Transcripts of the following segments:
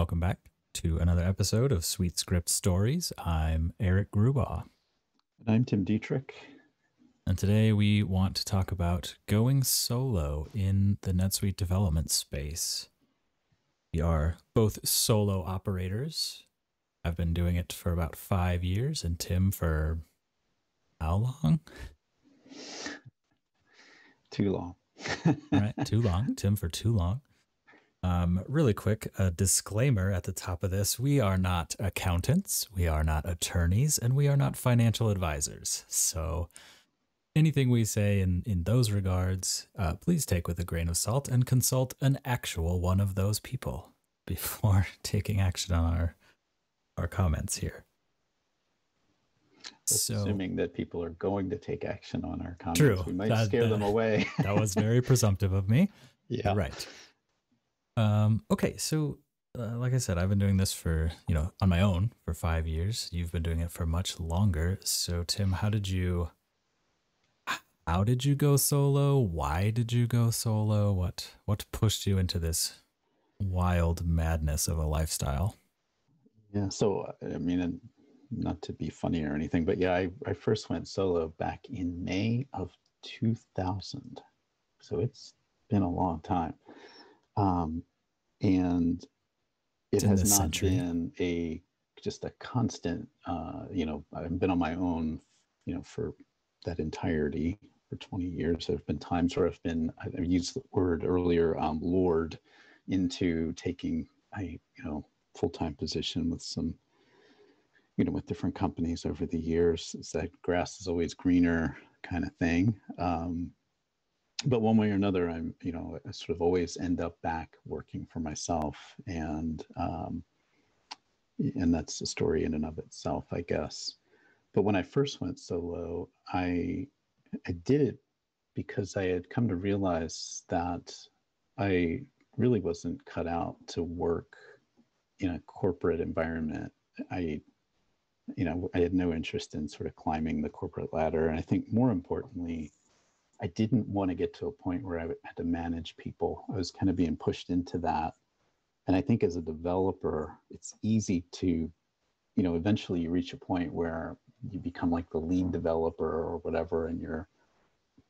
Welcome back to another episode of SuiteScript Stories. I'm Eric Grubaugh. And I'm Tim Dietrich. And today we want to talk about going solo in the NetSuite development space. We are both solo operators. I've been doing it for about five years, and Tim for how long? Too long. All right, too long. Tim for too long. Um, really quick, a disclaimer at the top of this we are not accountants, we are not attorneys, and we are not financial advisors. So anything we say in, in those regards, uh, please take with a grain of salt and consult an actual one of those people before taking action on our our comments here. So, assuming that people are going to take action on our comments, true. we might that, scare them away. that was very presumptive of me. Yeah. Right. Um, okay, so uh, like I said, I've been doing this for you know on my own for five years. You've been doing it for much longer. So Tim, how did you? How did you go solo? Why did you go solo? What what pushed you into this wild madness of a lifestyle? Yeah, so I mean, not to be funny or anything, but yeah, I, I first went solo back in May of 2000. So it's been a long time. Um, and it has not century. been a just a constant uh, you know i've been on my own you know for that entirety for 20 years. There have been times where i've been i used the word earlier um, lured into taking a you know full-time position with some you know with different companies over the years. It's that grass is always greener kind of thing. Um, but one way or another, I'm, you know, I sort of always end up back working for myself, and um, and that's a story in and of itself, I guess. But when I first went solo, I I did it because I had come to realize that I really wasn't cut out to work in a corporate environment. I you know, I had no interest in sort of climbing the corporate ladder. And I think more importantly, I didn't want to get to a point where I had to manage people. I was kind of being pushed into that. And I think as a developer, it's easy to, you know, eventually you reach a point where you become like the lead developer or whatever, and you're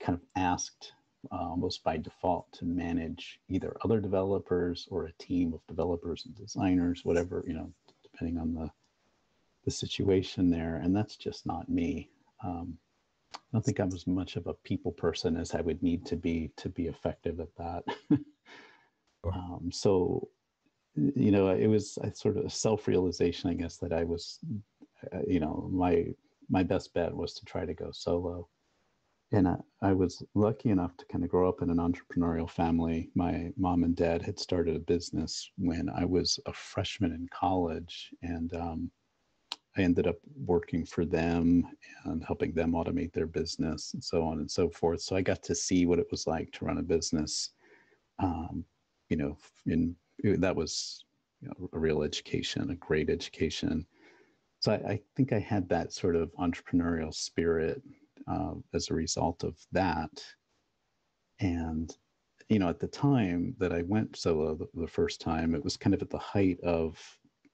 kind of asked uh, almost by default to manage either other developers or a team of developers and designers, whatever, you know, depending on the the situation there. And that's just not me. Um, I don't think I'm as much of a people person as I would need to be to be effective at that. sure. um, so, you know, it was a sort of a self-realization, I guess, that I was, uh, you know, my my best bet was to try to go solo. And I, I was lucky enough to kind of grow up in an entrepreneurial family. My mom and dad had started a business when I was a freshman in college, and um, I ended up working for them and helping them automate their business and so on and so forth. So I got to see what it was like to run a business. Um, you know, in that was you know, a real education, a great education. So I, I, think I had that sort of entrepreneurial spirit uh, as a result of that. And you know, at the time that I went solo the, the first time, it was kind of at the height of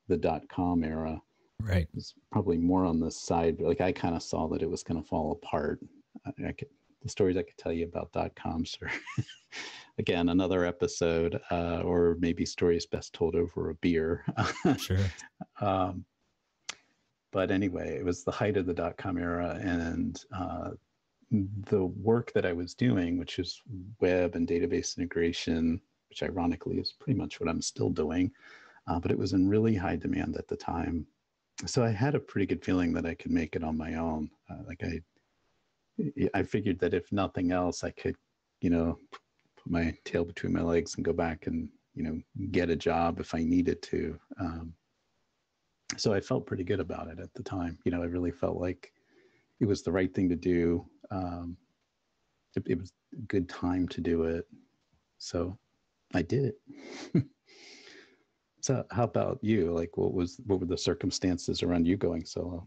the dot com era Right. It's probably more on the side. Like I kind of saw that it was going to fall apart. I, I, could, the stories I could tell you about dot coms are, again, another episode, uh, or maybe stories best told over a beer. sure. Um, but anyway, it was the height of the dot com era, and uh, the work that I was doing, which is web and database integration, which ironically is pretty much what I'm still doing, uh, but it was in really high demand at the time so I had a pretty good feeling that I could make it on my own. Uh, like I, I figured that if nothing else, I could, you know, put my tail between my legs and go back and you know get a job if I needed to. Um, so I felt pretty good about it at the time. You know, I really felt like it was the right thing to do. Um, it, it was a good time to do it. So I did it. So how about you? Like what was what were the circumstances around you going solo?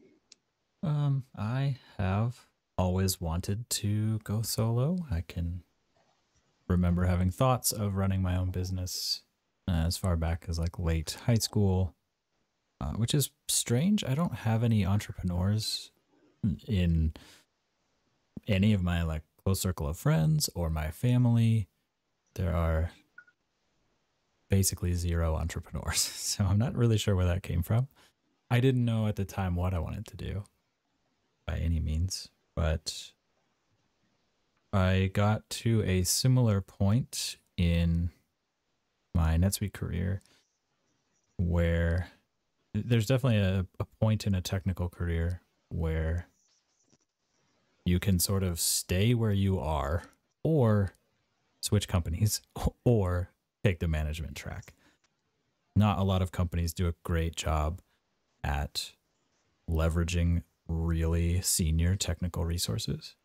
Um, I have always wanted to go solo. I can remember having thoughts of running my own business uh, as far back as like late high school, uh, which is strange. I don't have any entrepreneurs in any of my like close circle of friends or my family. There are basically zero entrepreneurs. So I'm not really sure where that came from. I didn't know at the time what I wanted to do by any means, but I got to a similar point in my NetSuite career where there's definitely a, a point in a technical career where you can sort of stay where you are or switch companies or take the management track. Not a lot of companies do a great job at leveraging really senior technical resources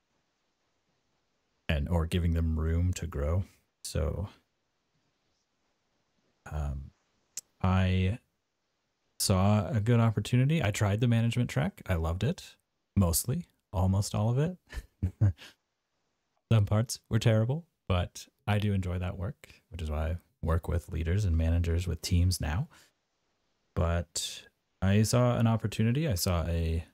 and or giving them room to grow. So um, I saw a good opportunity. I tried the management track. I loved it mostly, almost all of it. Some parts were terrible, but I do enjoy that work, which is why work with leaders and managers with teams now. But I saw an opportunity. I saw a,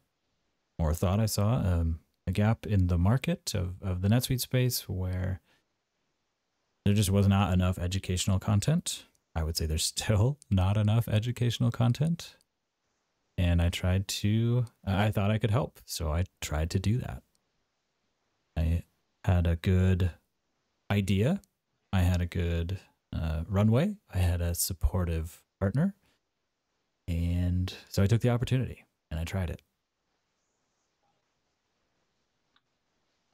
or thought I saw um, a gap in the market of, of the NetSuite space where there just was not enough educational content. I would say there's still not enough educational content. And I tried to, I thought I could help. So I tried to do that. I had a good idea. I had a good uh, runway. I had a supportive partner. And so I took the opportunity and I tried it.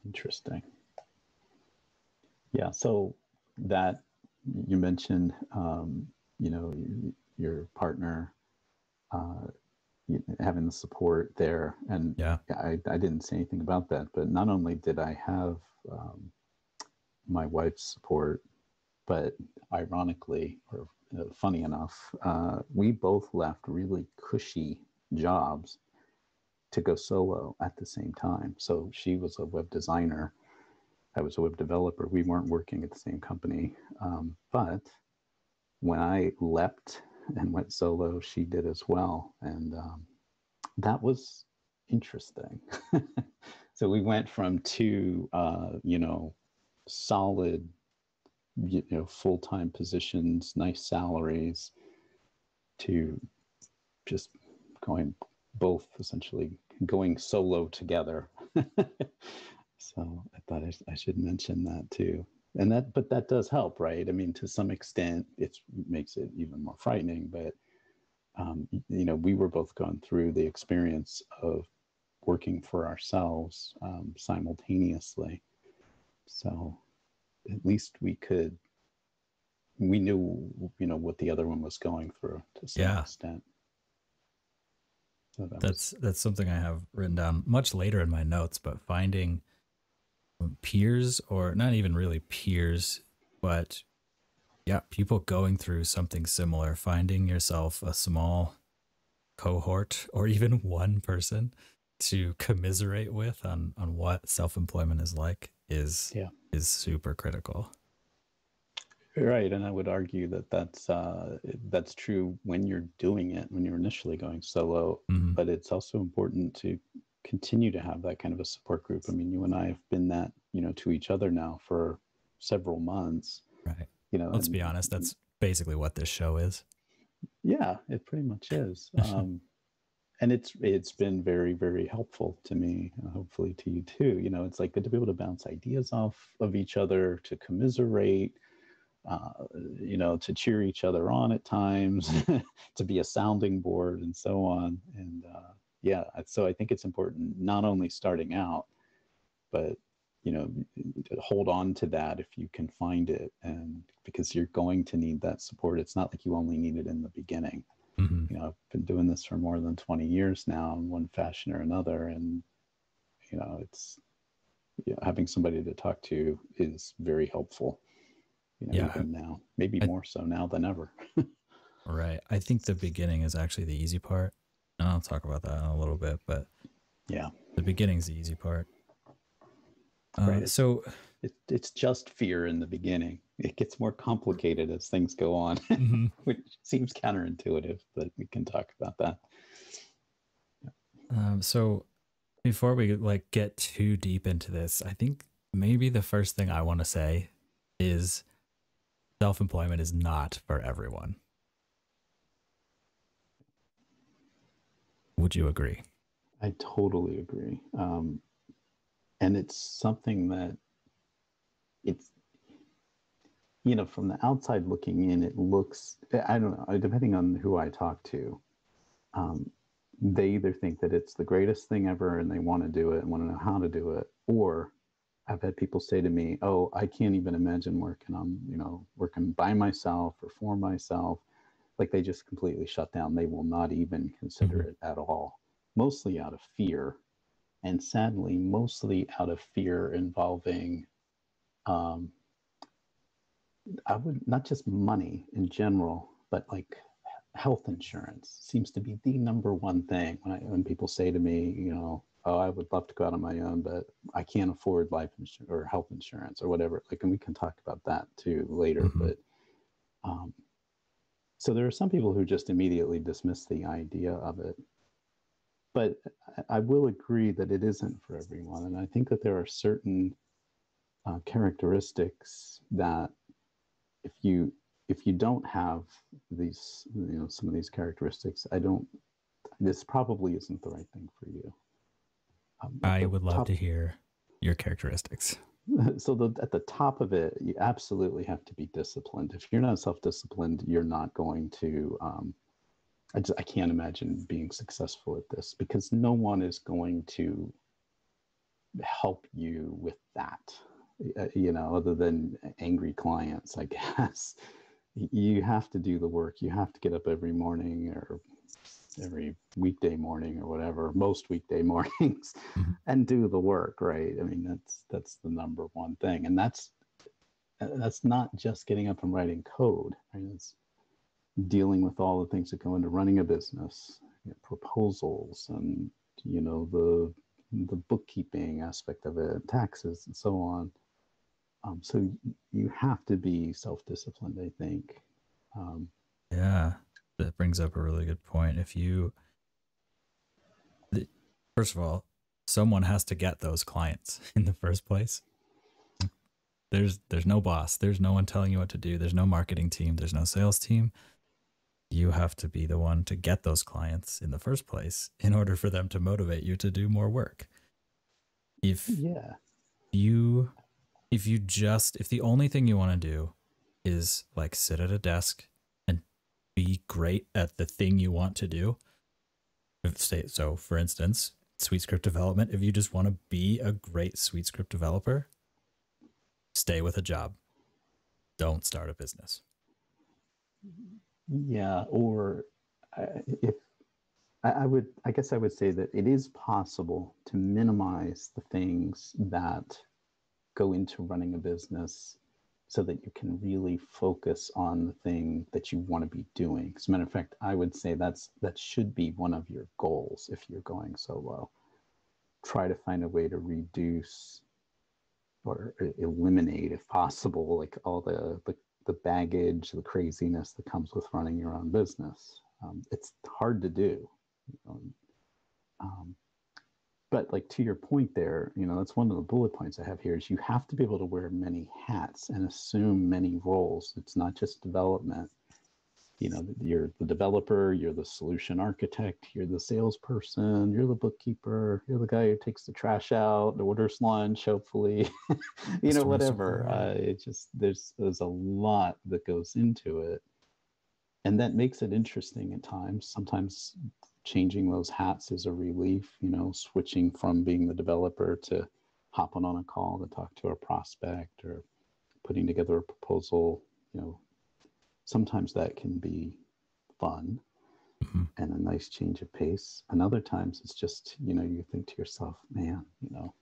Interesting. Yeah. So that you mentioned, um, you know, your partner uh, having the support there, and yeah, I, I didn't say anything about that. But not only did I have um, my wife's support, but ironically, or uh, funny enough, uh, we both left really cushy jobs to go solo at the same time. So she was a web designer. I was a web developer. We weren't working at the same company. Um, but when I leapt and went solo, she did as well. And um, that was interesting. so we went from two, uh, you know, solid, you know, full time positions, nice salaries, to just going both essentially going solo together. so I thought I, I, should mention that too. And that, but that does help, right? I mean, to some extent, it makes it even more frightening. But um, you know, we were both going through the experience of working for ourselves um, simultaneously. So at least we could, we knew, you know, what the other one was going through to some yeah. extent. So that that's was... that's something I have written down much later in my notes, but finding peers or not even really peers, but yeah, people going through something similar, finding yourself a small cohort or even one person to commiserate with on on what self-employment is like is yeah. is super critical. Right, and I would argue that that's uh, that's true when you're doing it, when you're initially going solo. Mm-hmm. But it's also important to continue to have that kind of a support group. I mean, you and I have been that, you know, to each other now for several months. Right. You know, let's and, be honest. That's basically what this show is. Yeah, it pretty much is. Um, and it's it's been very very helpful to me uh, hopefully to you too you know it's like good to be able to bounce ideas off of each other to commiserate uh, you know, to cheer each other on at times, to be a sounding board, and so on. And uh, yeah, so I think it's important not only starting out, but you know, hold on to that if you can find it, and because you're going to need that support. It's not like you only need it in the beginning. Mm-hmm. You know, I've been doing this for more than 20 years now in one fashion or another, and you know, it's you know, having somebody to talk to is very helpful you know, yeah. even now, maybe I, more so now than ever. right. I think the beginning is actually the easy part. And I'll talk about that in a little bit, but yeah, the beginning is the easy part. Uh, right. So it, it's just fear in the beginning. it gets more complicated as things go on, mm-hmm. which seems counterintuitive, but we can talk about that. Um, so before we like get too deep into this, I think maybe the first thing I want to say is self-employment is not for everyone. Would you agree? I totally agree. Um, and it's something that it's you know from the outside looking in it looks i don't know depending on who i talk to um, they either think that it's the greatest thing ever and they want to do it and want to know how to do it or i've had people say to me oh i can't even imagine working on you know working by myself or for myself. Like they just completely shut down. They will not even consider mm-hmm. it at all mostly out of fear and sadly mostly out of fear involving um, I would not just money in general, but like health insurance seems to be the number one thing when I, when people say to me, you know, oh, I would love to go out on my own, but I can't afford life insurance or health insurance or whatever. Like, and we can talk about that too later. Mm-hmm. But um, so there are some people who just immediately dismiss the idea of it. But I will agree that it isn't for everyone, and I think that there are certain uh, characteristics that if you if you don't have these you know some of these characteristics i don't this probably isn't the right thing for you. Um, i would love top, to hear your characteristics. So the, at the top of it you absolutely have to be disciplined. If you're not self-disciplined you're not going to um, I, just, I can't imagine being successful at this because no one is going to help you with that uh, you know, other than angry clients, I guess. You have to do the work. You have to get up every morning or every weekday morning or whatever, most weekday mornings, mm-hmm. and do the work, right? I mean, that's that's the number one thing, and that's uh, that's not just getting up and writing code. Right? It's dealing with all the things that go into running a business, you know, proposals, and you know the the bookkeeping aspect of it, taxes, and so on. Um, so you have to be self-disciplined, I think. Um, yeah, that brings up a really good point. If you, first of all, someone has to get those clients in the first place. There's there's no boss. There's no one telling you what to do. There's no marketing team. There's no sales team. You have to be the one to get those clients in the first place in order for them to motivate you to do more work. If yeah. you if you just if the only thing you want to do is like sit at a desk and be great at the thing you want to do say so for instance SuiteScript development if you just want to be a great SuiteScript developer stay with a job don't start a business mm-hmm. Yeah or uh, if I would, I guess I would say that it is possible to minimize the things that go into running a business so that you can really focus on the thing that you want to be doing. As a matter of fact, I would say that's that should be one of your goals if you're going solo. Try to find a way to reduce or eliminate, if possible, like all the the, the baggage, the craziness that comes with running your own business. Um, it's hard to do. Um, but like to your point there you know that's one of the bullet points i have here is you have to be able to wear many hats and assume many roles it's not just development you know you're the developer you're the solution architect you're the salesperson you're the bookkeeper you're the guy who takes the trash out orders lunch hopefully you know whatever. uh, it just there's there's a lot that goes into it. And that makes it interesting at times. Sometimes changing those hats is a relief, you know, switching from being the developer to hopping on a call to talk to a prospect or putting together a proposal, you know, sometimes that can be fun mm-hmm. and a nice change of pace. And other times it's just, you know, you think to yourself, man, you know,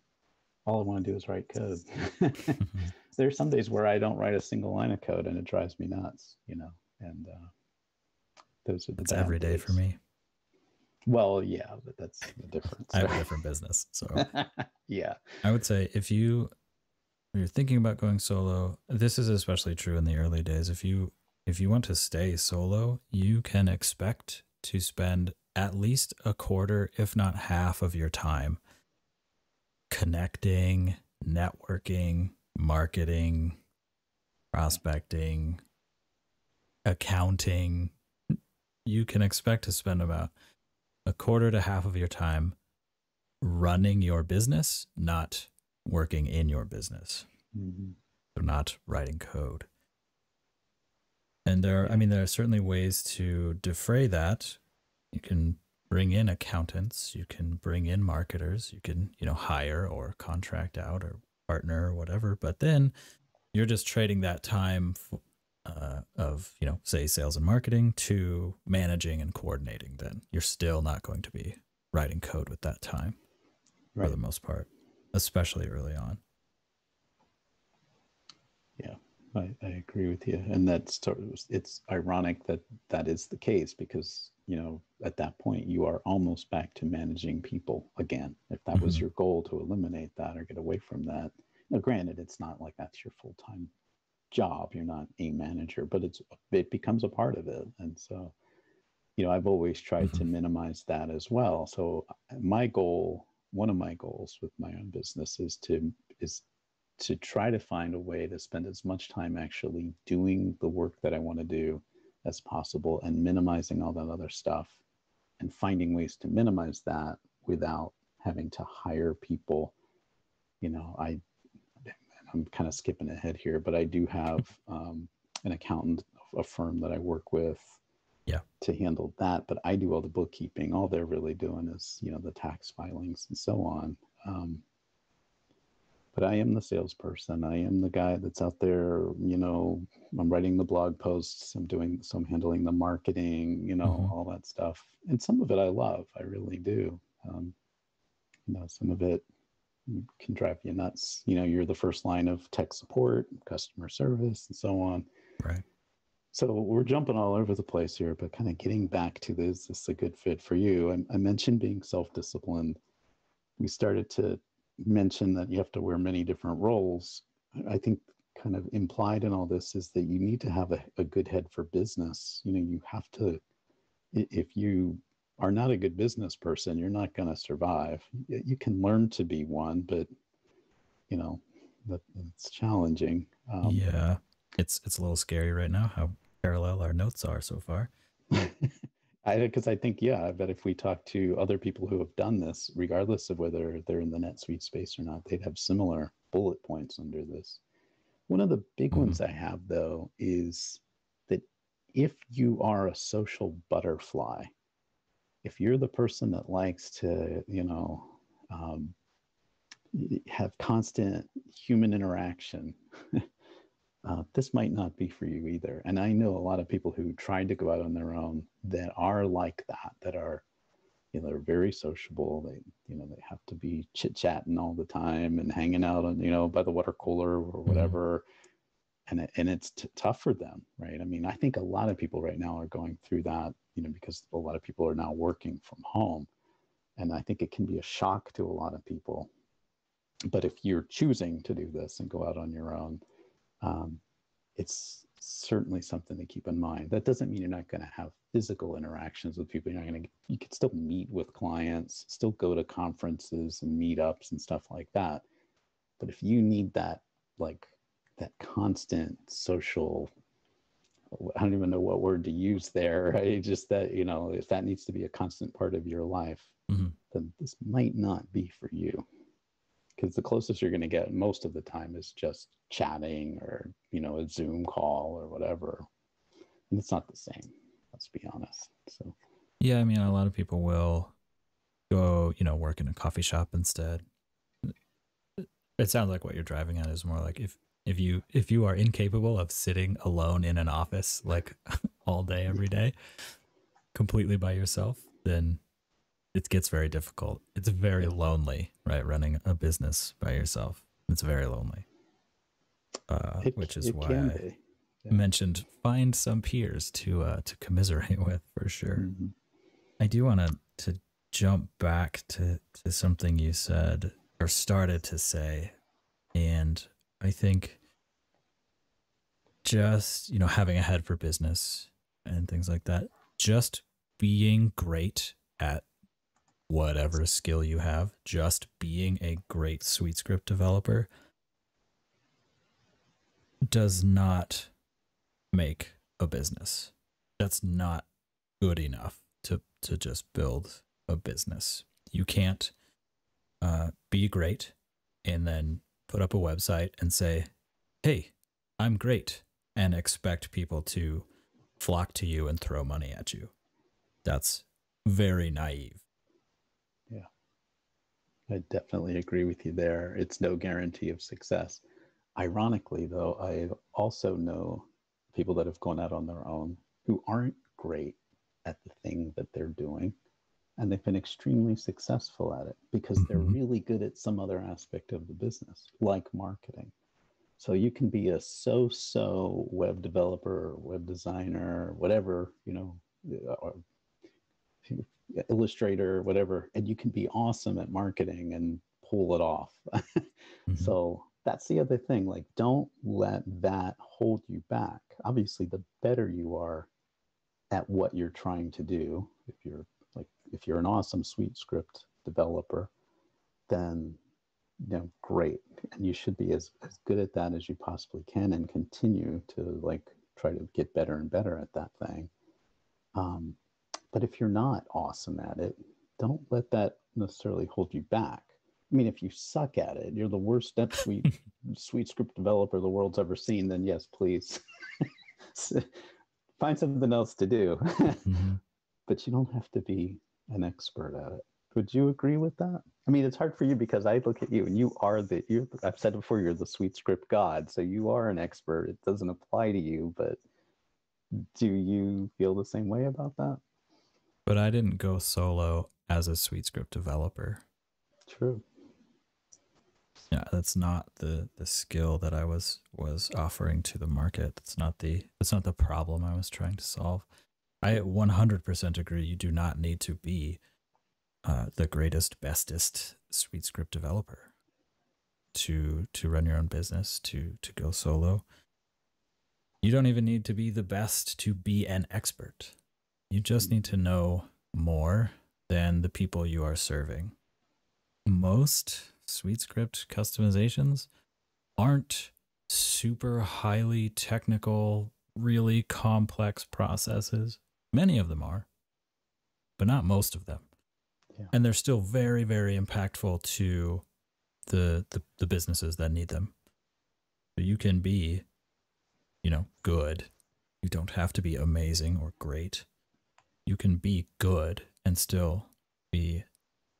all I want to do is write code. mm-hmm. There's some days where I don't write a single line of code and it drives me nuts, you know, and uh, those are the It's every day for me. Well, yeah, but that's the difference. I have a different business. So, yeah. I would say if you you're thinking about going solo, this is especially true in the early days. If you if you want to stay solo, you can expect to spend at least a quarter, if not half of your time connecting, networking, marketing, prospecting, accounting. You can expect to spend about a quarter to half of your time running your business, not working in your business. Mm-hmm. So not writing code. And there, are, I mean, there are certainly ways to defray that. You can bring in accountants, you can bring in marketers, you can, you know, hire or contract out or partner or whatever. But then you're just trading that time uh, of, you know, say sales and marketing to managing and coordinating. Then you're still not going to be writing code with that time right. for the most part, especially early on. Yeah, I, I agree with you, and that's sort of, it's ironic that that is the case because you know at that point you are almost back to managing people again. If that mm-hmm. was your goal to eliminate that or get away from that, now granted, it's not like that's your full time job. You're not a manager, but it's it becomes a part of it, and so you know I've always tried mm-hmm. to minimize that as well. So my goal one of my goals with my own business is to is to try to find a way to spend as much time actually doing the work that I want to do as possible and minimizing all that other stuff and finding ways to minimize that without having to hire people. You know, I I'm kind of skipping ahead here, but I do have um, an accountant, a firm that I work with yeah. to handle that but i do all the bookkeeping. All they're really doing is you know the tax filings and so on. Um, but i am the salesperson i am the guy that's out there you know i'm writing the blog posts i'm doing so i'm handling the marketing you know mm-hmm. all that stuff and some of it i love i really do um, you know some of it can drive you nuts you know you're the first line of tech support customer service and so on right so we're jumping all over the place here, but kind of getting back to this, is this a good fit for you? I, I mentioned being self-disciplined. We started to mention that you have to wear many different roles. I think kind of implied in all this is that you need to have a, a good head for business. You know, you have to, if you are not a good business person, you're not going to survive. You can learn to be one, but you know, that, it's challenging. Um, yeah, it's it's a little scary right now how parallel our notes are so far. I because I think yeah, I bet if we talk to other people who have done this, regardless of whether they're in the NetSuite space or not, they'd have similar bullet points under this. One of the big mm-hmm. ones I have though is that if you are a social butterfly, if you're the person that likes to, you know, um, have constant human interaction uh, this might not be for you either. And I know a lot of people who tried to go out on their own that are like that, that are, you know, they're very sociable. They, you know, they have to be chit chatting all the time and hanging out on, you know, by the water cooler or mm-hmm. whatever. And, it, and it's t- tough for them, right? I mean, I think a lot of people right now are going through that, you know, because a lot of people are now working from home. And I think it can be a shock to a lot of people. But if you're choosing to do this and go out on your own, um, it's certainly something to keep in mind. That doesn't mean you're not going to have physical interactions with people. You're not going to. You can still meet with clients, still go to conferences and meetups and stuff like that. But if you need that, like that constant social I don't even know what word to use there, right? Just that, you know, if that needs to be a constant part of your life, mm-hmm. then this might not be for you because the closest you're going to get most of the time is just chatting or you know a zoom call or whatever. And it's not the same let's be honest so. Yeah i mean a lot of people will go you know work in a coffee shop instead. It sounds like what you're driving at is more like if if you if you are incapable of sitting alone in an office like all day every day completely by yourself then it gets very difficult. It's very lonely, right? Running a business by yourself. It's very lonely. Uh, it, which is why I yeah. mentioned find some peers to uh, to commiserate with for sure. Mm-hmm. I do want to to jump back to to something you said or started to say, and I think just, you know, having a head for business and things like that, just being great at whatever skill you have, just being a great SuiteScript developer does not make a business. That's not good enough to to just build a business. You can't uh, be great and then put up a website and say, "Hey, I'm great," and expect people to flock to you and throw money at you. That's very naive. I definitely agree with you there. It's no guarantee of success. Ironically, though, I also know people that have gone out on their own who aren't great at the thing that they're doing and they've been extremely successful at it because they're Mhm. really good at some other aspect of the business like marketing so you can be a so-so web developer web designer whatever you know uh, illustrator whatever and you can be awesome at marketing and pull it off. Mhm. so that's the other thing like don't let that hold you back. Obviously the better you are at what you're trying to do if you're like if you're an awesome SuiteScript developer then you know great. And you should be as, as good at that as you possibly can and continue to like try to get better and better at that thing. Um, but if you're not awesome at it don't let that necessarily hold you back i mean if you suck at it you're the worst NetSuite SuiteScript developer the world's ever seen then yes please find something else to do Mhm. but you don't have to be an expert at it. Would you agree with that? I mean, it's hard for you because I look at you and you are the you. I've said before, you're the SuiteScript god, so you are an expert. It doesn't apply to you, but do you feel the same way about that? But I didn't go solo as a SuiteScript developer. True. Yeah, that's not the the skill that I was was offering to the market. That's not the that's not the problem I was trying to solve. I 100% agree. You do not need to be uh, the greatest, bestest SuiteScript developer to to run your own business to to go solo. You don't even need to be the best to be an expert. You just need to know more than the people you are serving. Most SuiteScript customizations aren't super highly technical, really complex processes. Many of them are, but not most of them. Yeah. And they're still very, very impactful to the, the the businesses that need them. So you can be, you know, good. You don't have to be amazing or great. You can be good and still be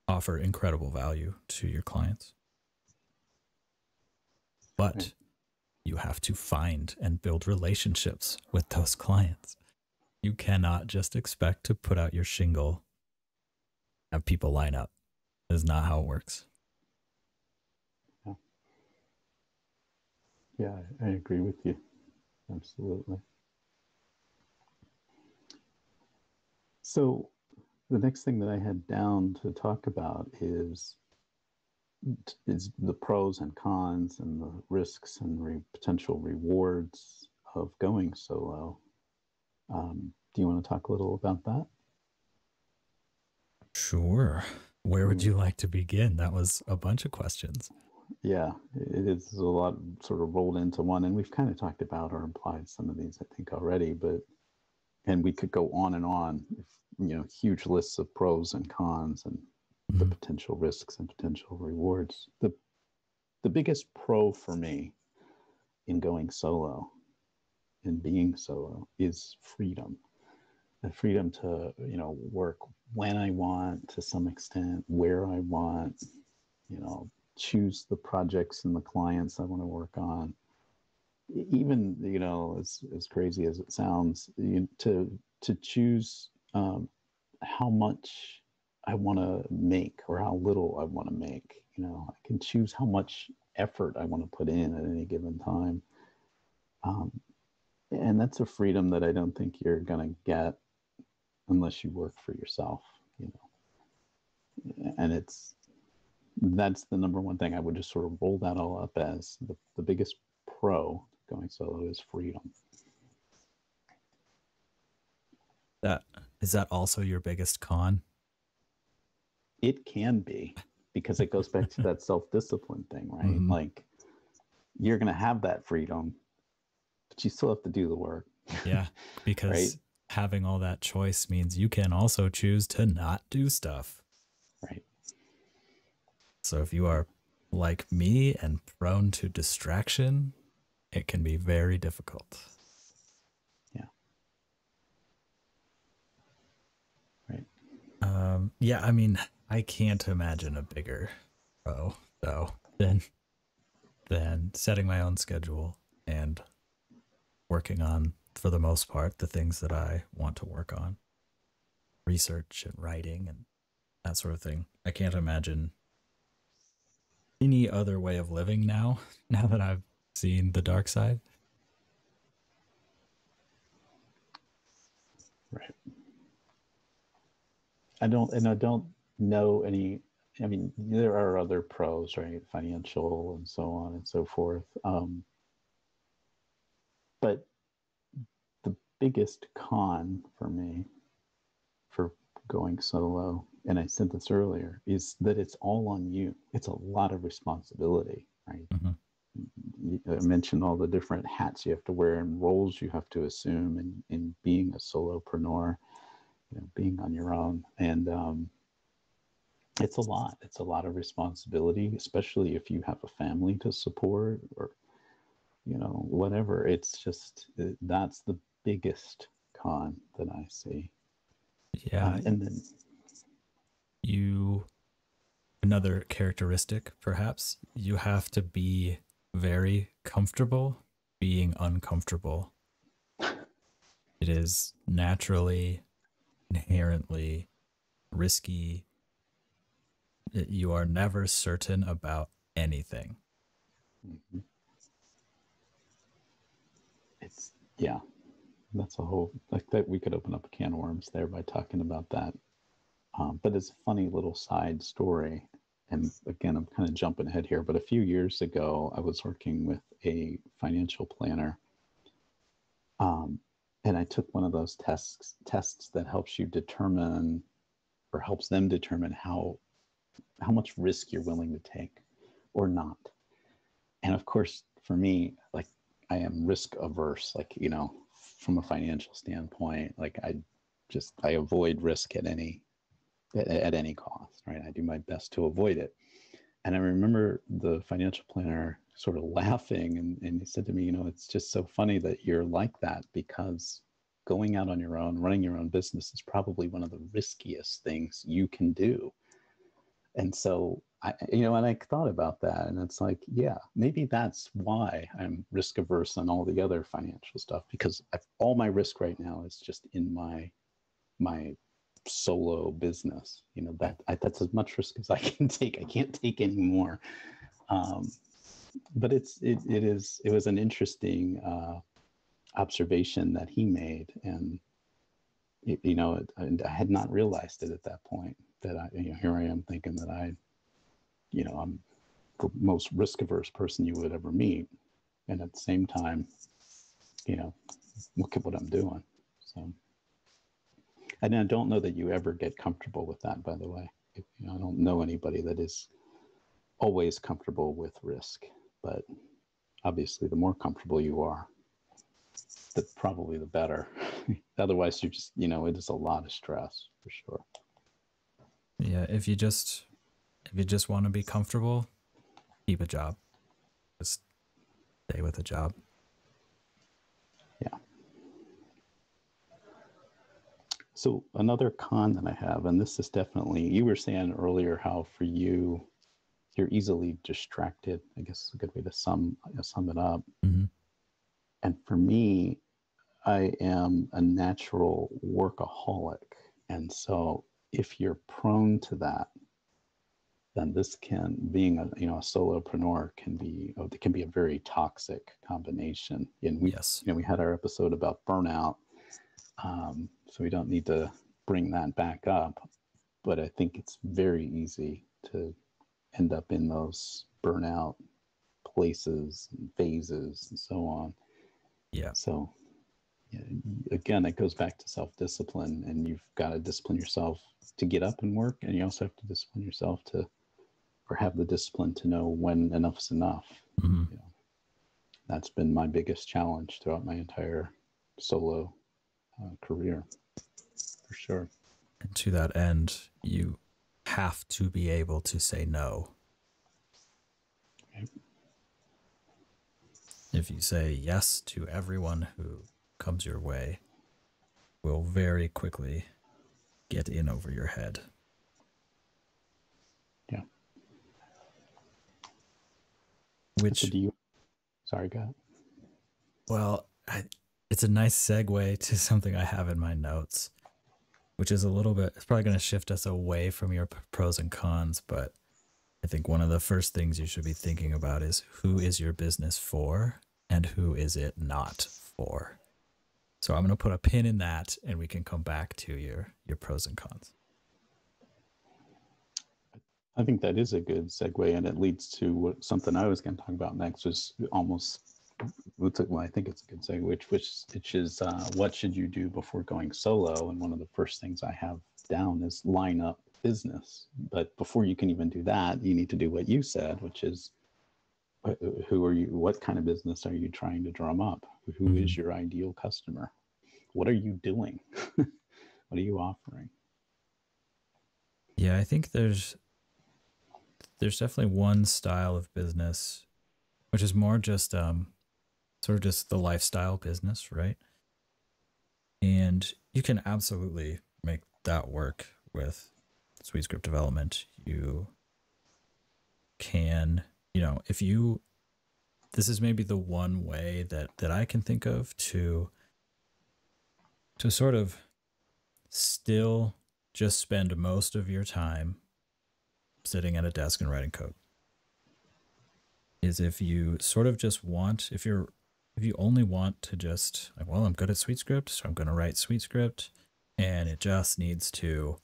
offer incredible value to your clients. But hmm. you have to find and build relationships with those clients. You cannot just expect to put out your shingle, have people line up. That is not how it works. Yeah, I I agree with you. Absolutely. So, the next thing that I had down to talk about is is the pros and cons and the risks and re- potential rewards of going solo. Um, do you want to talk a little about that? Sure. Where would Mm. you like to begin? That was a bunch of questions. Yeah, it is a lot sort of rolled into one, and we've kind of talked about or implied some of these, I think, already. But and we could go on and on, if, you know, huge lists of pros and cons and the Mhm. potential risks and potential rewards. The the biggest pro for me in going solo and being solo is freedom. The freedom to, you know, work when I want to some extent, where I want, you know, choose the projects and the clients I want to work on. Even, you know, as, as crazy as it sounds, you, to to choose um, how much I want to make or how little I want to make. You know, I can choose how much effort I want to put in at any given time. Um, and that's a freedom that I don't think you're going to get unless you work for yourself, you know. And it's that's the number one thing I would just sort of roll that all up as the, the biggest pro going solo is freedom. That is that also your biggest con? It can be because it goes back to that self-discipline thing, right? Mm-hmm. Like you're going to have that freedom, but you still have to do the work. Yeah, because right? having all that choice means you can also choose to not do stuff. Right. So if you are like me and prone to distraction, it can be very difficult. Yeah. Right. Um, yeah, I mean, I can't imagine a bigger pro though than than setting my own schedule and working on for the most part the things that I want to work on. Research and writing and that sort of thing. I can't imagine any other way of living now, now that I've seen the dark side. Right. I don't, and I don't know any. I mean, there are other pros, right? Financial and so on and so forth. Um, but the biggest con for me for going solo, and I said this earlier, is that it's all on you. It's a lot of responsibility, right? Mm-hmm. I mentioned all the different hats you have to wear and roles you have to assume in, in being a solopreneur, you know, being on your own. And um, it's a lot. It's a lot of responsibility, especially if you have a family to support or, you know, whatever. It's just, that's the biggest con that I see. Yeah. Uh, and then you, another characteristic, perhaps, you have to be very comfortable being uncomfortable. it is naturally, inherently risky. You are never certain about anything. Mm-hmm. It's, yeah, that's a whole like that we could open up a can of worms there by talking about that um, but it's a funny little side story and again i'm kind of jumping ahead here but a few years ago i was working with a financial planner um, and i took one of those tests tests that helps you determine or helps them determine how how much risk you're willing to take or not and of course for me like i am risk averse like you know from a financial standpoint, like I just I avoid risk at any at, any cost, right? I do my best to avoid it. And I remember the financial planner sort of laughing and, and he said to me, you know, it's just so funny that you're like that because going out on your own, running your own business is probably one of the riskiest things you can do. And so I, you know, and I thought about that, and it's like, yeah, maybe that's why I'm risk averse on all the other financial stuff because I've, all my risk right now is just in my my solo business. You know that I, that's as much risk as I can take. I can't take any more. Um, but it's it, it is it was an interesting uh, observation that he made, and it, you know, it, I had not realized it at that point. That I, you know, here I am thinking that I you know, I'm the most risk averse person you would ever meet. And at the same time, you know, look at what I'm doing. So, and I don't know that you ever get comfortable with that, by the way. You know, I don't know anybody that is always comfortable with risk, but obviously, the more comfortable you are, the probably the better. Otherwise, you're just, you know, it is a lot of stress for sure. Yeah, if you just if you just want to be comfortable, keep a job. Just stay with a job. Yeah. So another con that I have, and this is definitely you were saying earlier how for you you're easily distracted. I guess is a good way to sum sum it up. Mm-hmm. And for me, I am a natural workaholic, and so if you're prone to that, then this can being a you know a solopreneur can be oh, it can be a very toxic combination. And we yes. you know we had our episode about burnout, um, so we don't need to bring that back up. But I think it's very easy to end up in those burnout places and phases and so on. Yeah. So yeah, again, it goes back to self-discipline and you've got to discipline yourself to get up and work. And you also have to discipline yourself to, or have the discipline to know when enough's enough. Mhm. You know, that's been my biggest challenge throughout my entire solo uh, career for sure. And to that end, you have to be able to say no. If you say yes to everyone who comes your way, will very quickly get in over your head. Yeah. Which So do you, sorry, go ahead. Well, I, it's a nice segue to something I have in my notes, which is a little bit, it's probably going to shift us away from your pros and cons. But I think one of the first things you should be thinking about is who is your business for and who is it not for. So I'm going to put a pin in that and we can come back to your, your pros and cons. I think that is a good segue, and it leads to what, something I was going to talk about next. Was almost, well, I think it's a good segue, which which, which is uh, what should you do before going solo? And one of the first things I have down is line up business. But before you can even do that, you need to do what you said, which is who are you? What kind of business are you trying to drum up? Who is Mhm. your ideal customer? What are you doing? what are you offering? Yeah, I think there's there's definitely one style of business which is more just um sort of just the lifestyle business, right? And you can absolutely make that work with SuiteScript development. You can, you know, if you this is maybe the one way that that I can think of to to sort of still just spend most of your time sitting at a desk and writing code is if you sort of just want if you're if you only want to just like well i'm good at SuiteScript so i'm going to write SuiteScript and it just needs to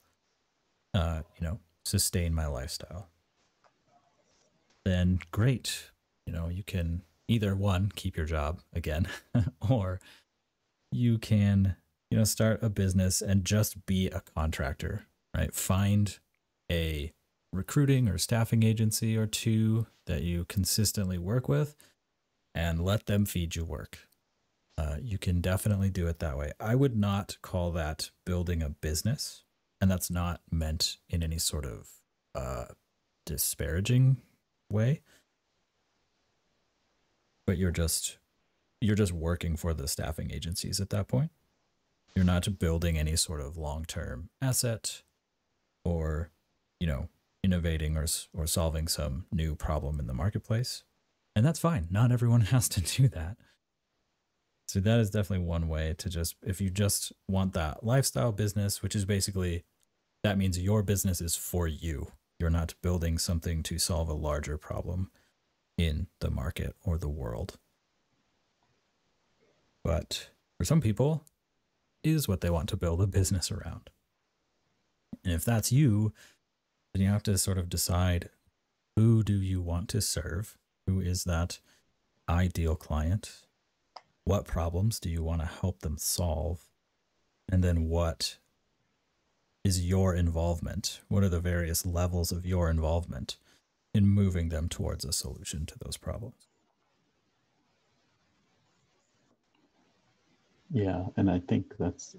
uh you know sustain my lifestyle then great. You know you can either one keep your job again or you can you know start a business and just be a contractor right? Find a recruiting or staffing agency or two that you consistently work with and let them feed you work. Uh, you can definitely do it that way. I would not call that building a business and that's not meant in any sort of uh, disparaging way. But you're just you're just working for the staffing agencies at that point. You're not building any sort of long-term asset or you know innovating or or solving some new problem in the marketplace and that's fine. Not everyone has to do that. So that is definitely one way to just if you just want that lifestyle business which is basically that means your business is for you. You're not building something to solve a larger problem in the market or the world. But for some people is what they want to build a business around. And if that's you then you have to sort of decide who do you want to serve who is that ideal client? What problems do you want to help them solve? And then what is your involvement? What are the various levels of your involvement in moving them towards a solution to those problems? Yeah, and I think that's,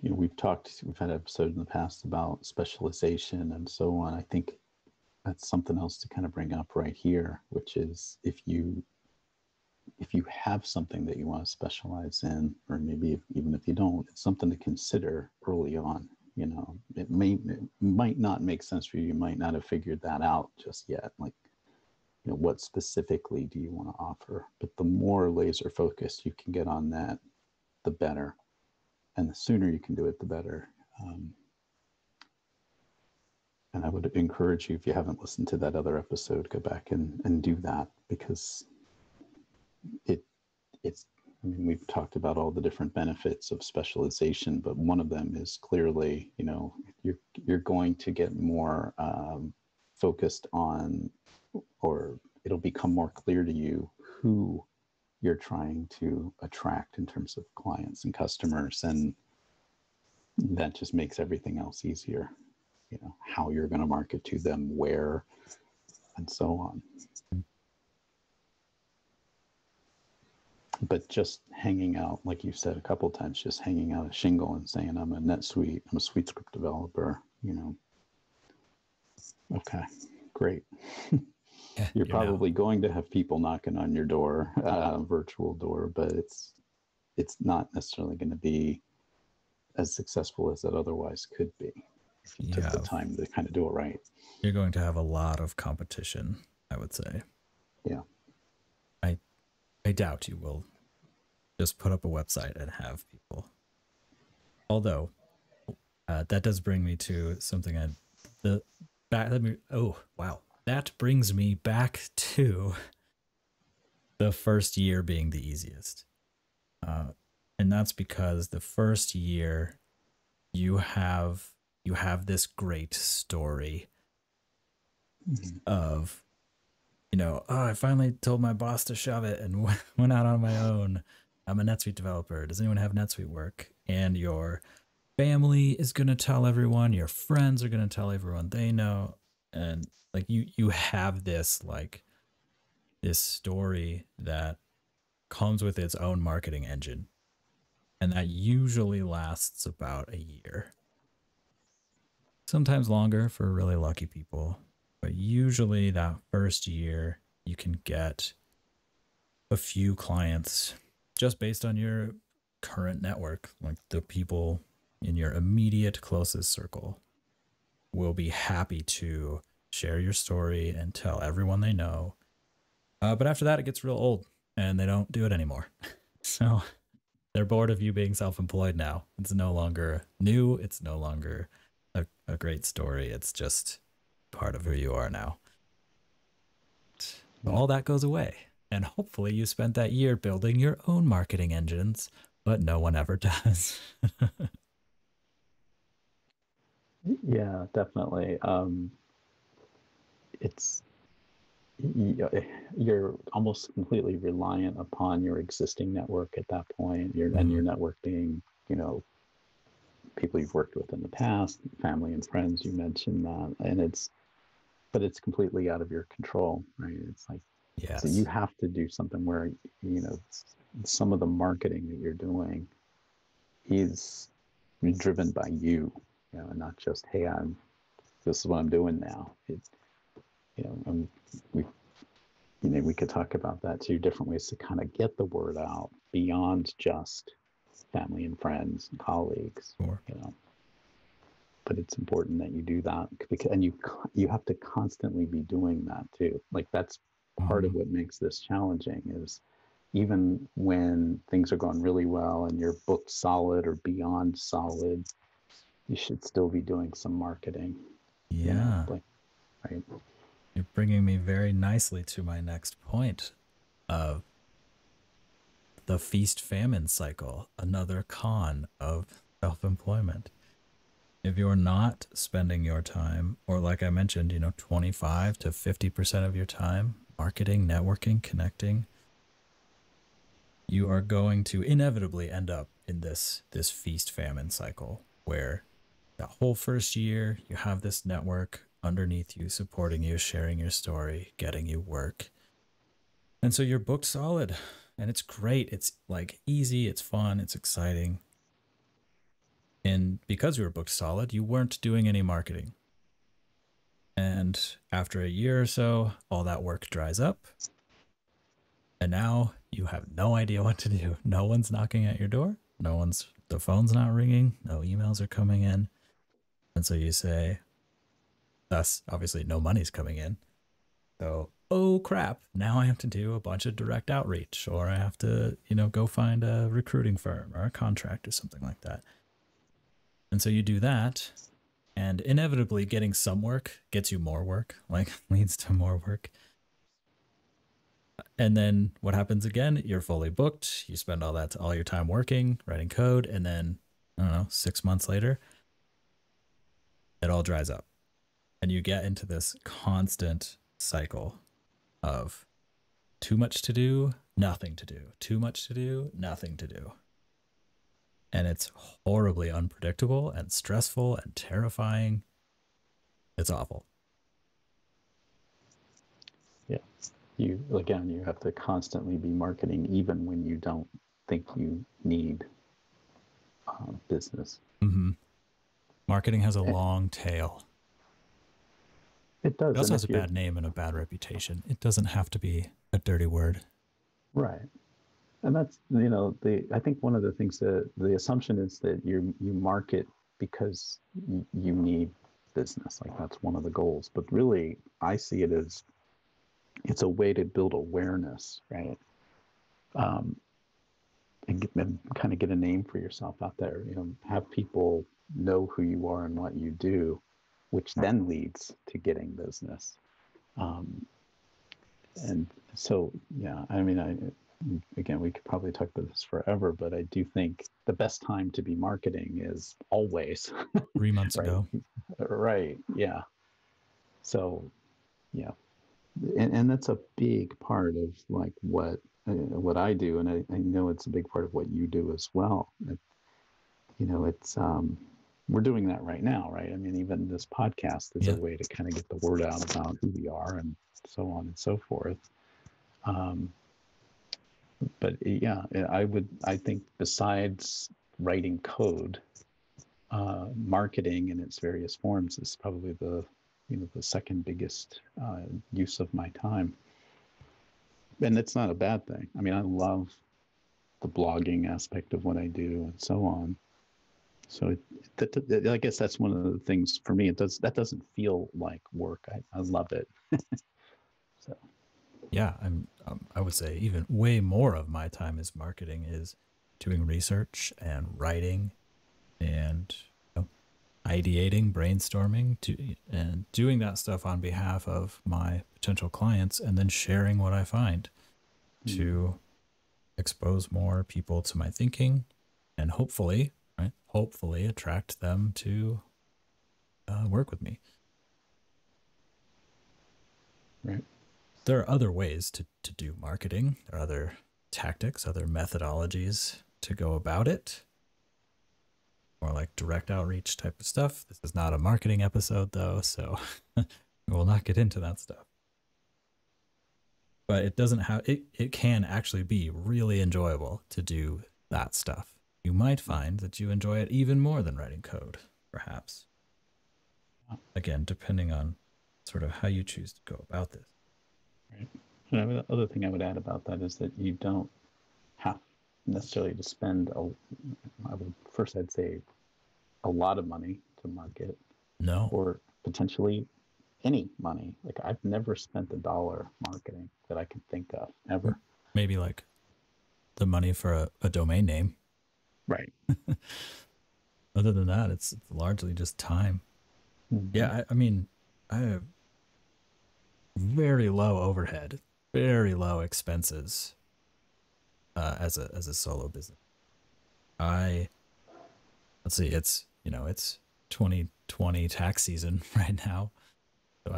you know, we've talked, we've had episodes in the past about specialization and so on. I think that's something else to kind of bring up right here, which is if you if you have something that you want to specialize in, or maybe if, even if you don't, it's something to consider early on. You know, it may it might not make sense for you. You might not have figured that out just yet. Like, you know, what specifically do you want to offer? But the more laser focused you can get on that, the better. And the sooner you can do it, the better. Um, and I would encourage you, if you haven't listened to that other episode, go back and, and do that because it it's I mean we've talked about all the different benefits of specialization, but one of them is clearly, you know, you're you're going to get more um, focused on, or it'll become more clear to you who you're trying to attract in terms of clients and customers. And that just makes everything else easier. You know, how you're going to market to them, where, and so on. but just hanging out, like you've said a couple times, just hanging out a shingle and saying I'm a NetSuite, I'm a SuiteScript developer, you know. Okay, great. Yeah, you're probably know. going to have people knocking on your door, uh, virtual door, but it's it's not necessarily going to be as successful as it otherwise could be if you yeah. took the time to kind of do it right. You're going to have a lot of competition, I would say. Yeah. I I doubt you will just put up a website and have people. Although uh, that does bring me to something I the back. Let me. Oh wow, that brings me back to the first year being the easiest, uh, and that's because the first year you have you have this great story mm-hmm. of you know, oh, I finally told my boss to shove it and went out on my own. I'm a NetSuite developer. Does anyone have NetSuite work? And your family is going to tell everyone, your friends are going to tell everyone they know. And like you, you have this like this story that comes with its own marketing engine. And that usually lasts about a year. Sometimes longer for really lucky people. But usually that first year, you can get a few clients just based on your current network, like the people in your immediate closest circle will be happy to share your story and tell everyone they know. Uh, but after that, it gets real old and they don't do it anymore. so they're bored of you being self employed now. It's no longer new. It's no longer a, a great story. It's just part of who you are now. All that goes away. And hopefully you spent that year building your own marketing engines, but no one ever does. yeah, definitely. Um, it's you're almost completely reliant upon your existing network at that point. Your mm-hmm. and your network being, you know, people you've worked with in the past, family and friends. You mentioned that, and it's, but it's completely out of your control, right? It's like Yes. So you have to do something where, you know, some of the marketing that you're doing is driven by you, you know, and not just, hey, I'm, this is what I'm doing now. It, you know, and we, you know, we could talk about that too, different ways to kind of get the word out beyond just family and friends and colleagues, sure. you know. But it's important that you do that because, and you you have to constantly be doing that too. Like that's part of mm-hmm. what makes this challenging is even when things are going really well and you're booked solid or beyond solid, you should still be doing some marketing. Yeah. You know, like, right. You're bringing me very nicely to my next point of the feast famine cycle, another con of self employment. If you're not spending your time, or like I mentioned, you know, 25 to 50% of your time marketing, networking, connecting, you are going to inevitably end up in this this feast famine cycle where that whole first year you have this network underneath you supporting you, sharing your story, getting you work. And so you're booked solid and it's great. It's like easy, it's fun, it's exciting. And because you were booked solid, you weren't doing any marketing. And after a year or so, all that work dries up. And now you have no idea what to do. No one's knocking at your door. No one's, the phone's not ringing. No emails are coming in. And so you say, thus, obviously, no money's coming in. So, oh crap, now I have to do a bunch of direct outreach or I have to, you know, go find a recruiting firm or a contract or something like that. And so you do that and inevitably getting some work gets you more work like leads to more work. And then what happens again? You're fully booked you spend all that all your time working writing code and then i don't know six months later it all dries up. And you get into this constant cycle of too much to do, nothing to do, too much to do, nothing to do. And it's horribly unpredictable and stressful and terrifying. It's awful. Yeah. You, again, you have to constantly be marketing even when you don't think you need uh, business. hmm Marketing has a Eh. long tail. It does. It also has a bad name and a bad reputation. It doesn't have to be a dirty word. Right. And that's you know the I think one of the things that the assumption is that you you market because you, you need business like that's one of the goals but really I see it as it's a way to build awareness right um, and, get, and kind of get a name for yourself out there you know have people know who you are and what you do which then leads to getting business. Um, and so yeah i mean i again we could probably talk about this forever but i do think the best time to be marketing is always. Three months Right. ago. right yeah. So yeah. And, and that's a big part of like what uh, what i do and I, I know it's a big part of what you do as well. It, you know it's um we're doing that right now right? I mean even this podcast is Yeah. a way to kind of get the word out about who we are and so on and so forth. Um but yeah i would i think besides writing code uh, marketing in its various forms is probably the you know the second biggest uh, use of my time. And it's not a bad thing. I mean i love the blogging aspect of what i do and so on so it, that, that- i guess that's one of the things for me it does that doesn't feel like work i, I love it so Yeah, I'm. Um, I would say even way more of my time is marketing is doing research and writing, and you know, ideating, brainstorming, to, and doing that stuff on behalf of my potential clients, and then sharing what I find to expose more people to my thinking, and hopefully, right, hopefully attract them to uh, work with me. right there are other ways to, to do marketing. There are other tactics, other methodologies to go about it. More like direct outreach type of stuff. This is not a marketing episode though, so we will not get into that stuff. But it doesn't have it, it can actually be really enjoyable to do that stuff. You might find that you enjoy it even more than writing code, perhaps. Again, depending on sort of how you choose to go about this. Right. And would- the other thing I would add about that is that you don't have necessarily to spend a, I would first I'd say a lot of money to market No. or potentially any money. Like I've never spent a dollar marketing that I can think of ever. maybe like the money for a, a domain name. Right. Other than that, it's, it's largely just time. Mm-hmm. Yeah, I, I mean, I have very low overhead, very low expenses uh, as a as a solo business. I let's see, it's you know it's 2020 tax season right now, so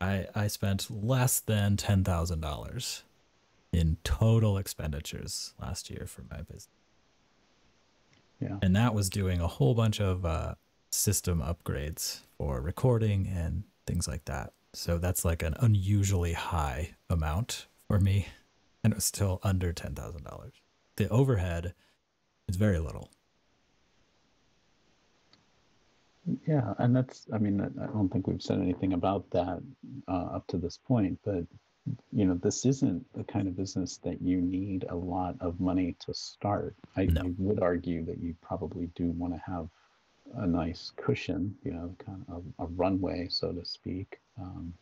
I I I spent less than ten thousand dollars in total expenditures last year for my business. Yeah. And that was doing a whole bunch of uh, system upgrades for recording and things like that. So that's like an unusually high amount for me. And it was still under $10,000. The overhead is very little. Yeah, and that's, I mean, I don't think we've said anything about that uh, up to this point, but, you know, this isn't the kind of business that you need a lot of money to start. I, No. I would argue that you probably do want to have a nice cushion, you know, kind of a, runway, so to speak, um,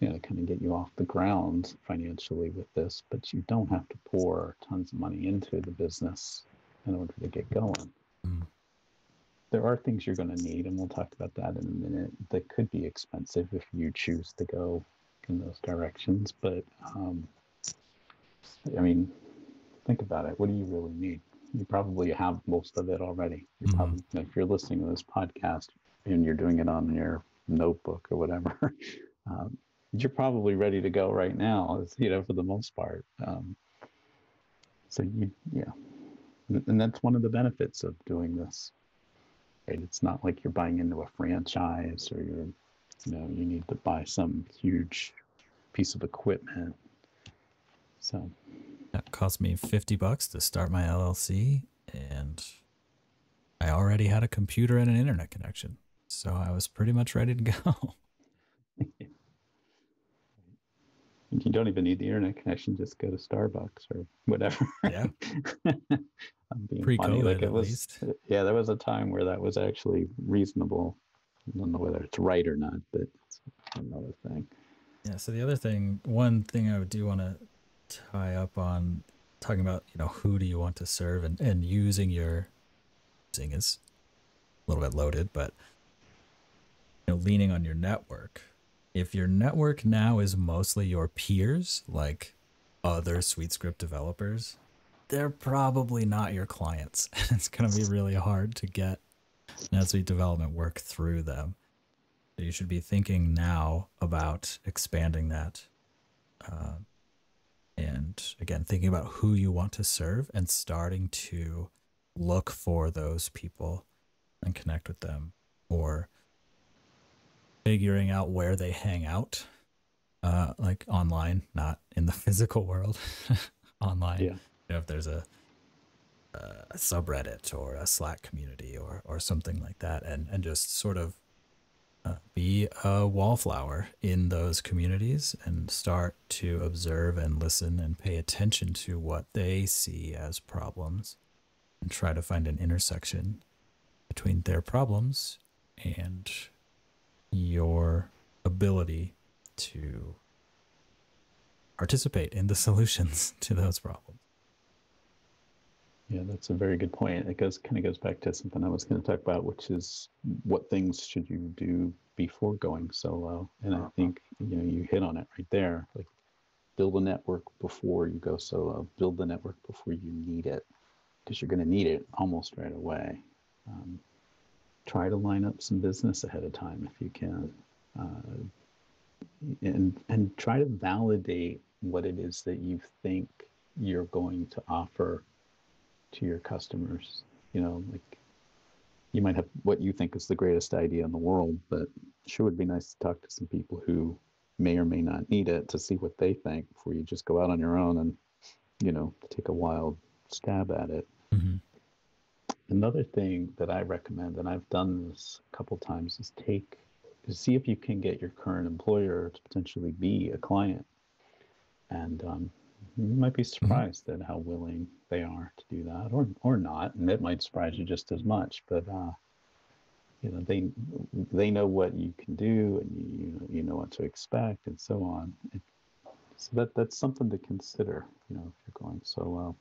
you know, to kind of get you off the ground financially with this, but you don't have to pour tons of money into the business in order to get going Mm. there are things you're going to need, and we'll talk about that in a minute, that could be expensive if you choose to go in those directions. But, um, I mean, think about it. What do you really need? You probably have most of it already. You Mhm. probably, if you're listening to this podcast and you're doing it on your notebook or whatever, um, you're probably ready to go right now, you know, for the most part. Um, so you, yeah, and that's one of the benefits of doing this. Right? It's not like you're buying into a franchise or you're, you know, you need to buy some huge piece of equipment. So that cost me 50 bucks to start my LLC and I already had a computer and an internet connection. So I was pretty much ready to go. you don't even need the internet connection, just go to Starbucks or whatever. Yeah. Pre-COVID, like it was, least. Yeah, there was a time where that was actually reasonable. I don't know whether it's right or not, but it's another thing. Yeah. So the other thing, one thing I do want to tie up on talking about, you know, who do you want to serve and, and using your using is a little bit loaded, but you know, leaning on your network. If your network now is mostly your peers, like other SuiteScript developers, they're probably not your clients. it's going to be really hard to get NetSuite development work through them. So you should be thinking now about expanding that. Uh, and again, thinking about who you want to serve and starting to look for those people and connect with them or figuring out where they hang out uh, like online not in the physical world online yeah. you know if there's a, a subreddit or a slack community or or something like that and and just sort of uh, be a wallflower in those communities and start to observe and listen and pay attention to what they see as problems and try to find an intersection between their problems and your ability to participate in the solutions to those problems. Yeah, that's a very good point. It goes kind of goes back to something I was going to talk about, which is what things should you do before going solo? And I uh-huh. think you know you hit on it right there. Like build a network before you go solo. Build the network before you need it because you're going to need it almost right away. Um, try to line up some business ahead of time if you can, uh, and and try to validate what it is that you think you're going to offer to your customers. You know, like you might have what you think is the greatest idea in the world, but sure would be nice to talk to some people who may or may not need it to see what they think before you just go out on your own and you know take a wild stab at it. Mm-hmm. Another thing that I recommend, and I've done this a couple times, is take is see if you can get your current employer to potentially be a client, and um, you might be mm-hmm. surprised mm-hmm. at how willing they are to do that, or or not, and it might surprise you just as much. But uh, you know they they know what you can do, and you you know what to expect, and so on. It, so that that's something to consider. You know, if you're going so well.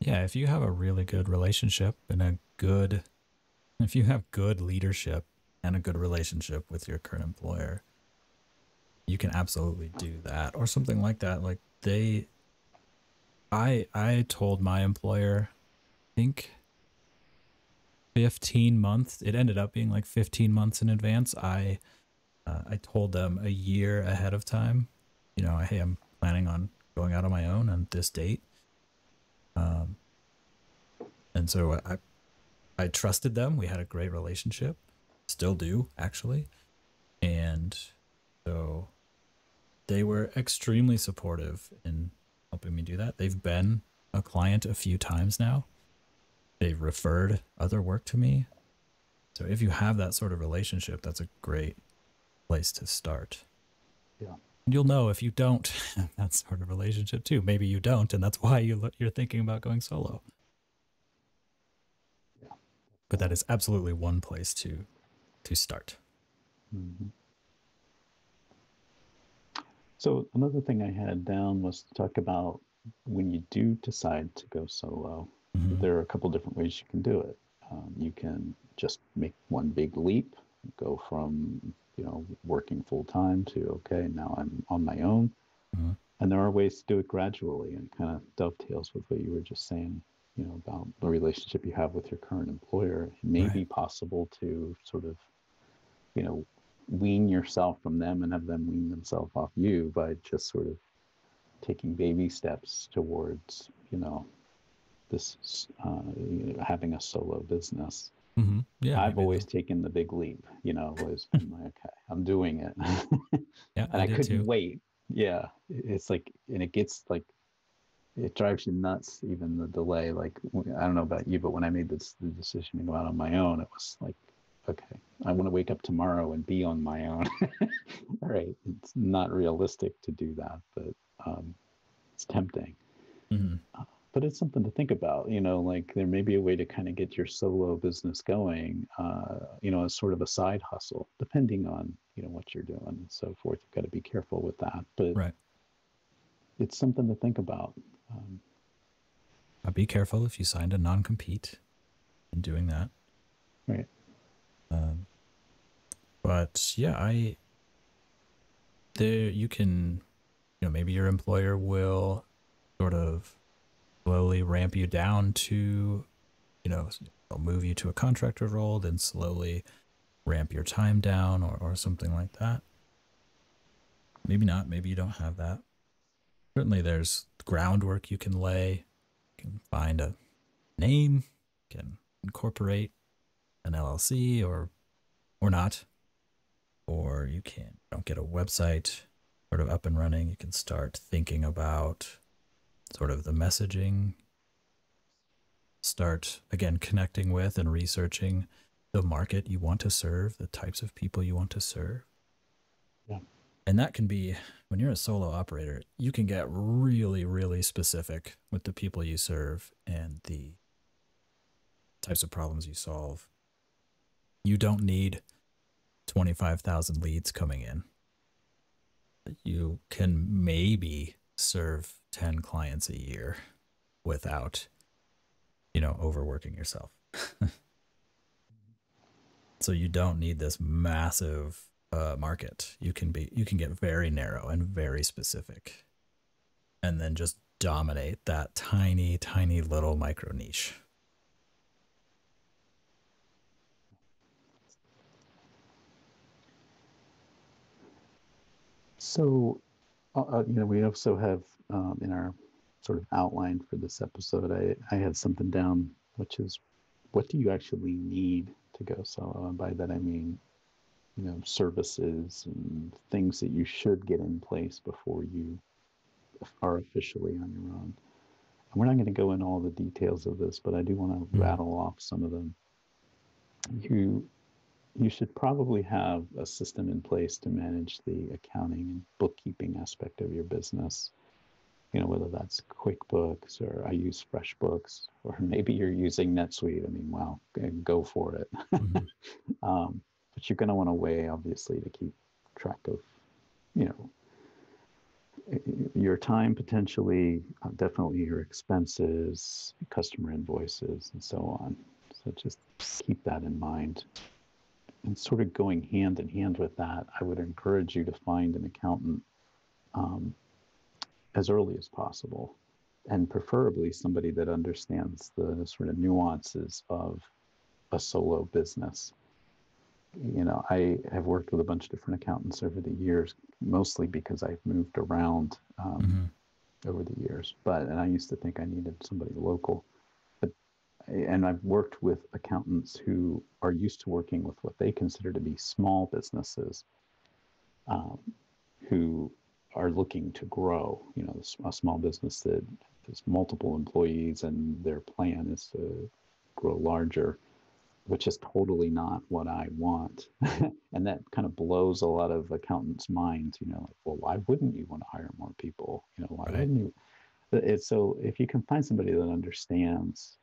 Yeah, if you have a really good relationship and a good, if you have good leadership and a good relationship with your current employer, you can absolutely do that or something like that. Like they, I I told my employer, I think 15 months. It ended up being like 15 months in advance. I uh, I told them a year ahead of time. You know, hey, I'm planning on going out on my own on this date. Um, and so I, I trusted them. We had a great relationship, still do actually, and so they were extremely supportive in helping me do that. They've been a client a few times now. They've referred other work to me. So if you have that sort of relationship, that's a great place to start. Yeah. And You'll know if you don't have that sort of relationship too. Maybe you don't, and that's why you you're thinking about going solo. Yeah. But that is absolutely one place to to start. Mm-hmm. So another thing I had down was to talk about when you do decide to go solo. Mm-hmm. There are a couple different ways you can do it. Um, you can just make one big leap, go from you know, working full time to, okay, now I'm on my own. Mm-hmm. And there are ways to do it gradually and kind of dovetails with what you were just saying, you know, about the relationship you have with your current employer. It may right. be possible to sort of, you know, wean yourself from them and have them wean themselves off you by just sort of taking baby steps towards, you know, this uh, you know, having a solo business. Mm-hmm. Yeah, I've always taken the big leap. You know, was like, okay, I'm doing it. yeah, and I, I couldn't too. wait. Yeah, it's like, and it gets like, it drives you nuts. Even the delay. Like, I don't know about you, but when I made this the decision to go out on my own, it was like, okay, I want to wake up tomorrow and be on my own. All right, it's not realistic to do that, but um, it's tempting. Mm-hmm. Uh, but it's something to think about you know like there may be a way to kind of get your solo business going uh, you know as sort of a side hustle depending on you know what you're doing and so forth you've got to be careful with that but right it's something to think about um, uh, be careful if you signed a non-compete in doing that right um, but yeah i there you can you know maybe your employer will sort of slowly ramp you down to, you know, move you to a contractor role, then slowly ramp your time down or, or something like that. Maybe not. Maybe you don't have that. Certainly, there's groundwork you can lay. You can find a name, you can incorporate an LLC or or not. Or you can don't get a website sort of up and running. You can start thinking about sort of the messaging, start again connecting with and researching the market you want to serve, the types of people you want to serve. Yeah. And that can be when you're a solo operator, you can get really, really specific with the people you serve and the types of problems you solve. You don't need 25,000 leads coming in. You can maybe serve 10 clients a year without you know overworking yourself. So you don't need this massive uh, market. You can be you can get very narrow and very specific and then just dominate that tiny tiny little micro niche so uh, uh, you know we also have um, in our sort of outline for this episode, I, I had something down, which is what do you actually need to go solo? And by that I mean, you know, services and things that you should get in place before you are officially on your own. And we're not going to go into all the details of this, but I do want to mm-hmm. rattle off some of them. You you should probably have a system in place to manage the accounting and bookkeeping aspect of your business you know, whether that's QuickBooks or I use FreshBooks, or maybe you're using NetSuite. I mean, wow, go for it. Mm-hmm. um, but you're going to want a way, obviously, to keep track of, you know, your time potentially, uh, definitely your expenses, customer invoices, and so on. So just keep that in mind. And sort of going hand in hand with that, I would encourage you to find an accountant um, as early as possible, and preferably somebody that understands the sort of nuances of a solo business. You know, I have worked with a bunch of different accountants over the years, mostly because I've moved around um, mm-hmm. over the years. But and I used to think I needed somebody local, and I've worked with accountants who are used to working with what they consider to be small businesses, um, who are looking to grow. You know, a small business that has multiple employees and their plan is to grow larger, which is totally not what I want. and that kind of blows a lot of accountants' minds. You know, like, well, why wouldn't you want to hire more people? You know, why right. wouldn't you? It's so if you can find somebody that understands,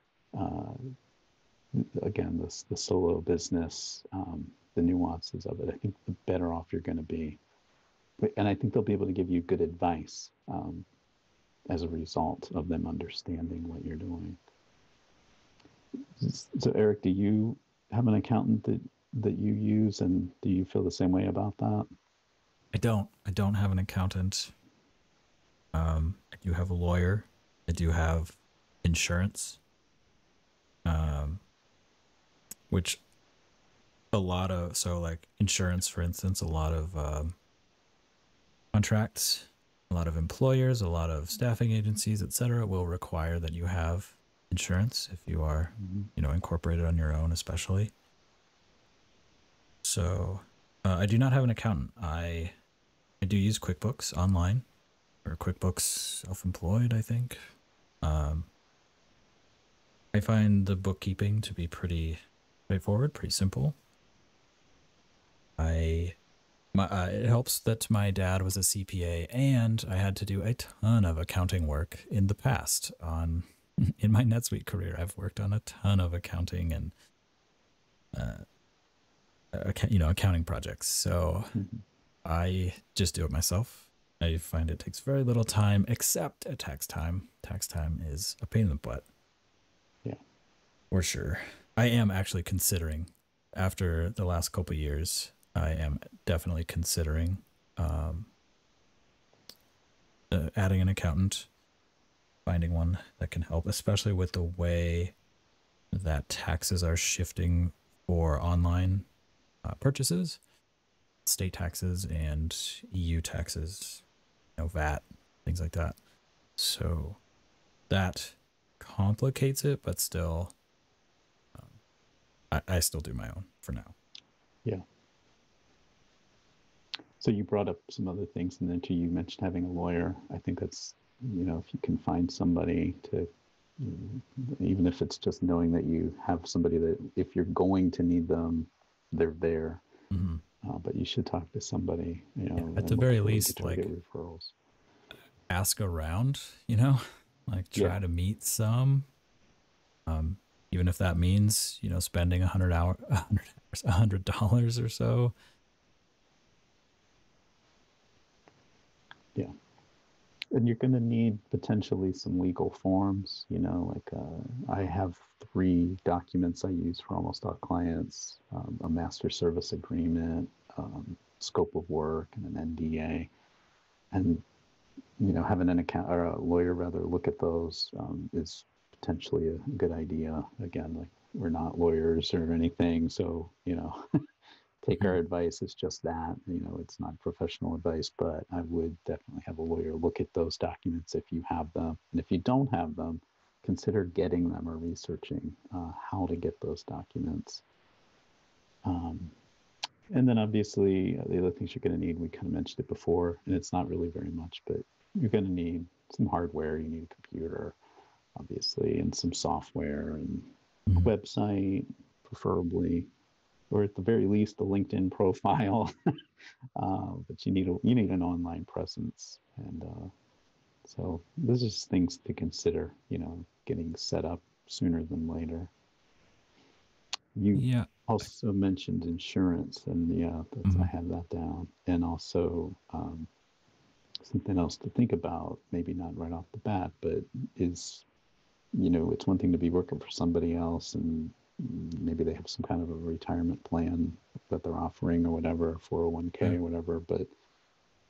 again, this the solo business, um, the nuances of it, I think the better off you're going to be and I think they'll be able to give you good advice um, as a result of them understanding what you're doing. So, Eric, do you have an accountant that that you use, and do you feel the same way about that? I don't. I don't have an accountant. Um, I do have a lawyer. I do have insurance. Um, which a lot of so like insurance, for instance, a lot of um, contracts, a lot of employers, a lot of staffing agencies, etc., will require that you have insurance if you are, Mhm. you know, incorporated on your own, especially. So, uh, I do not have an accountant. I I do use QuickBooks online or QuickBooks Self-Employed, I think. Um, I find the bookkeeping to be pretty straightforward, pretty simple. I my, uh, it helps that my dad was a CPA and I had to do a ton of accounting work in the past on in my NetSuite career. I've worked on a ton of accounting and uh, acc- you know accounting projects. So Mhm. I just do it myself. I find it takes very little time except at tax time. Tax time is a pain in the butt. For sure. I am actually considering after the last couple years, I am definitely considering um, uh, adding an accountant, finding one that can help, especially with the way that taxes are shifting for online uh, purchases, state taxes and EU taxes, you know, VAT, things like that. So that complicates it, but still, I, I still do my own for now. Yeah. So you brought up some other things, and then too, you mentioned having a lawyer. I think that's, you know, if you can find somebody to, even if it's just knowing that you have somebody that, if you're going to need them, they're there. hmm Uh, but you should talk to somebody, you know. at the very least, like- referrals. Ask around, you know, like try Yeah. to meet some. Um, even if that means you know spending a hundred hour, a hundred dollars or so. Yeah. And you're going to need potentially some legal forms, you know, like uh, I have three documents I use for almost all clients um, a master service agreement, um, scope of work, and an NDA. And, you know, having an account or a lawyer rather look at those um, is potentially a good idea. Again, like we're not lawyers or anything. So, you know, take our advice as just that. You know, it's not professional advice, but I would definitely have a lawyer look at those documents if you have them. And if you don't have them, consider getting them or researching uh, how to get those documents. Um, and then obviously, uh, the other things you're going to need, we kind of mentioned it before, and it's not really very much, but you're going to need some hardware. You need a computer, obviously, and some software and Mhm. website, preferably, or at the very least, a LinkedIn profile. uh, but you need a you need an online presence, and uh, so this is things to consider. You know, getting set up sooner than later. You Yeah. also mentioned insurance, and yeah, that's, I have that down, and also um, something else to think about. Maybe not right off the bat, but is you know, it's one thing to be working for somebody else, and maybe they have some kind of a retirement plan that they're offering or whatever, 401k Right. or whatever, but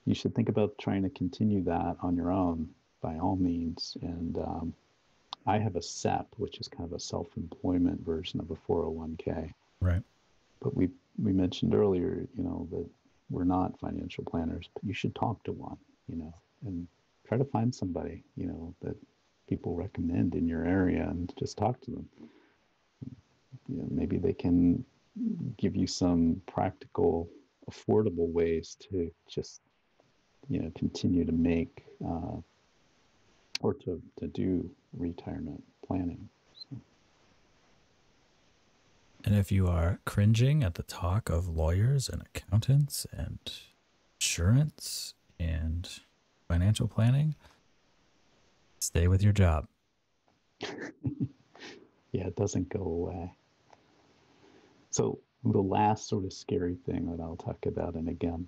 you should think about trying to continue that on your own by all means. And um, I have a SEP, which is kind of a self-employment version of a 401k. Right. But we we mentioned earlier, you know, that we're not financial planners, but you should talk to one, you know, and try to find somebody, you know, that people recommend in your area and just talk to them. You know, maybe they can give you some practical, affordable ways to just, you know, continue to make uh, or to, to do retirement planning. And if you are cringing at the talk of lawyers and accountants and insurance and financial planning, stay with your job. yeah, it doesn't go away. So the last sort of scary thing that I'll talk about, and again,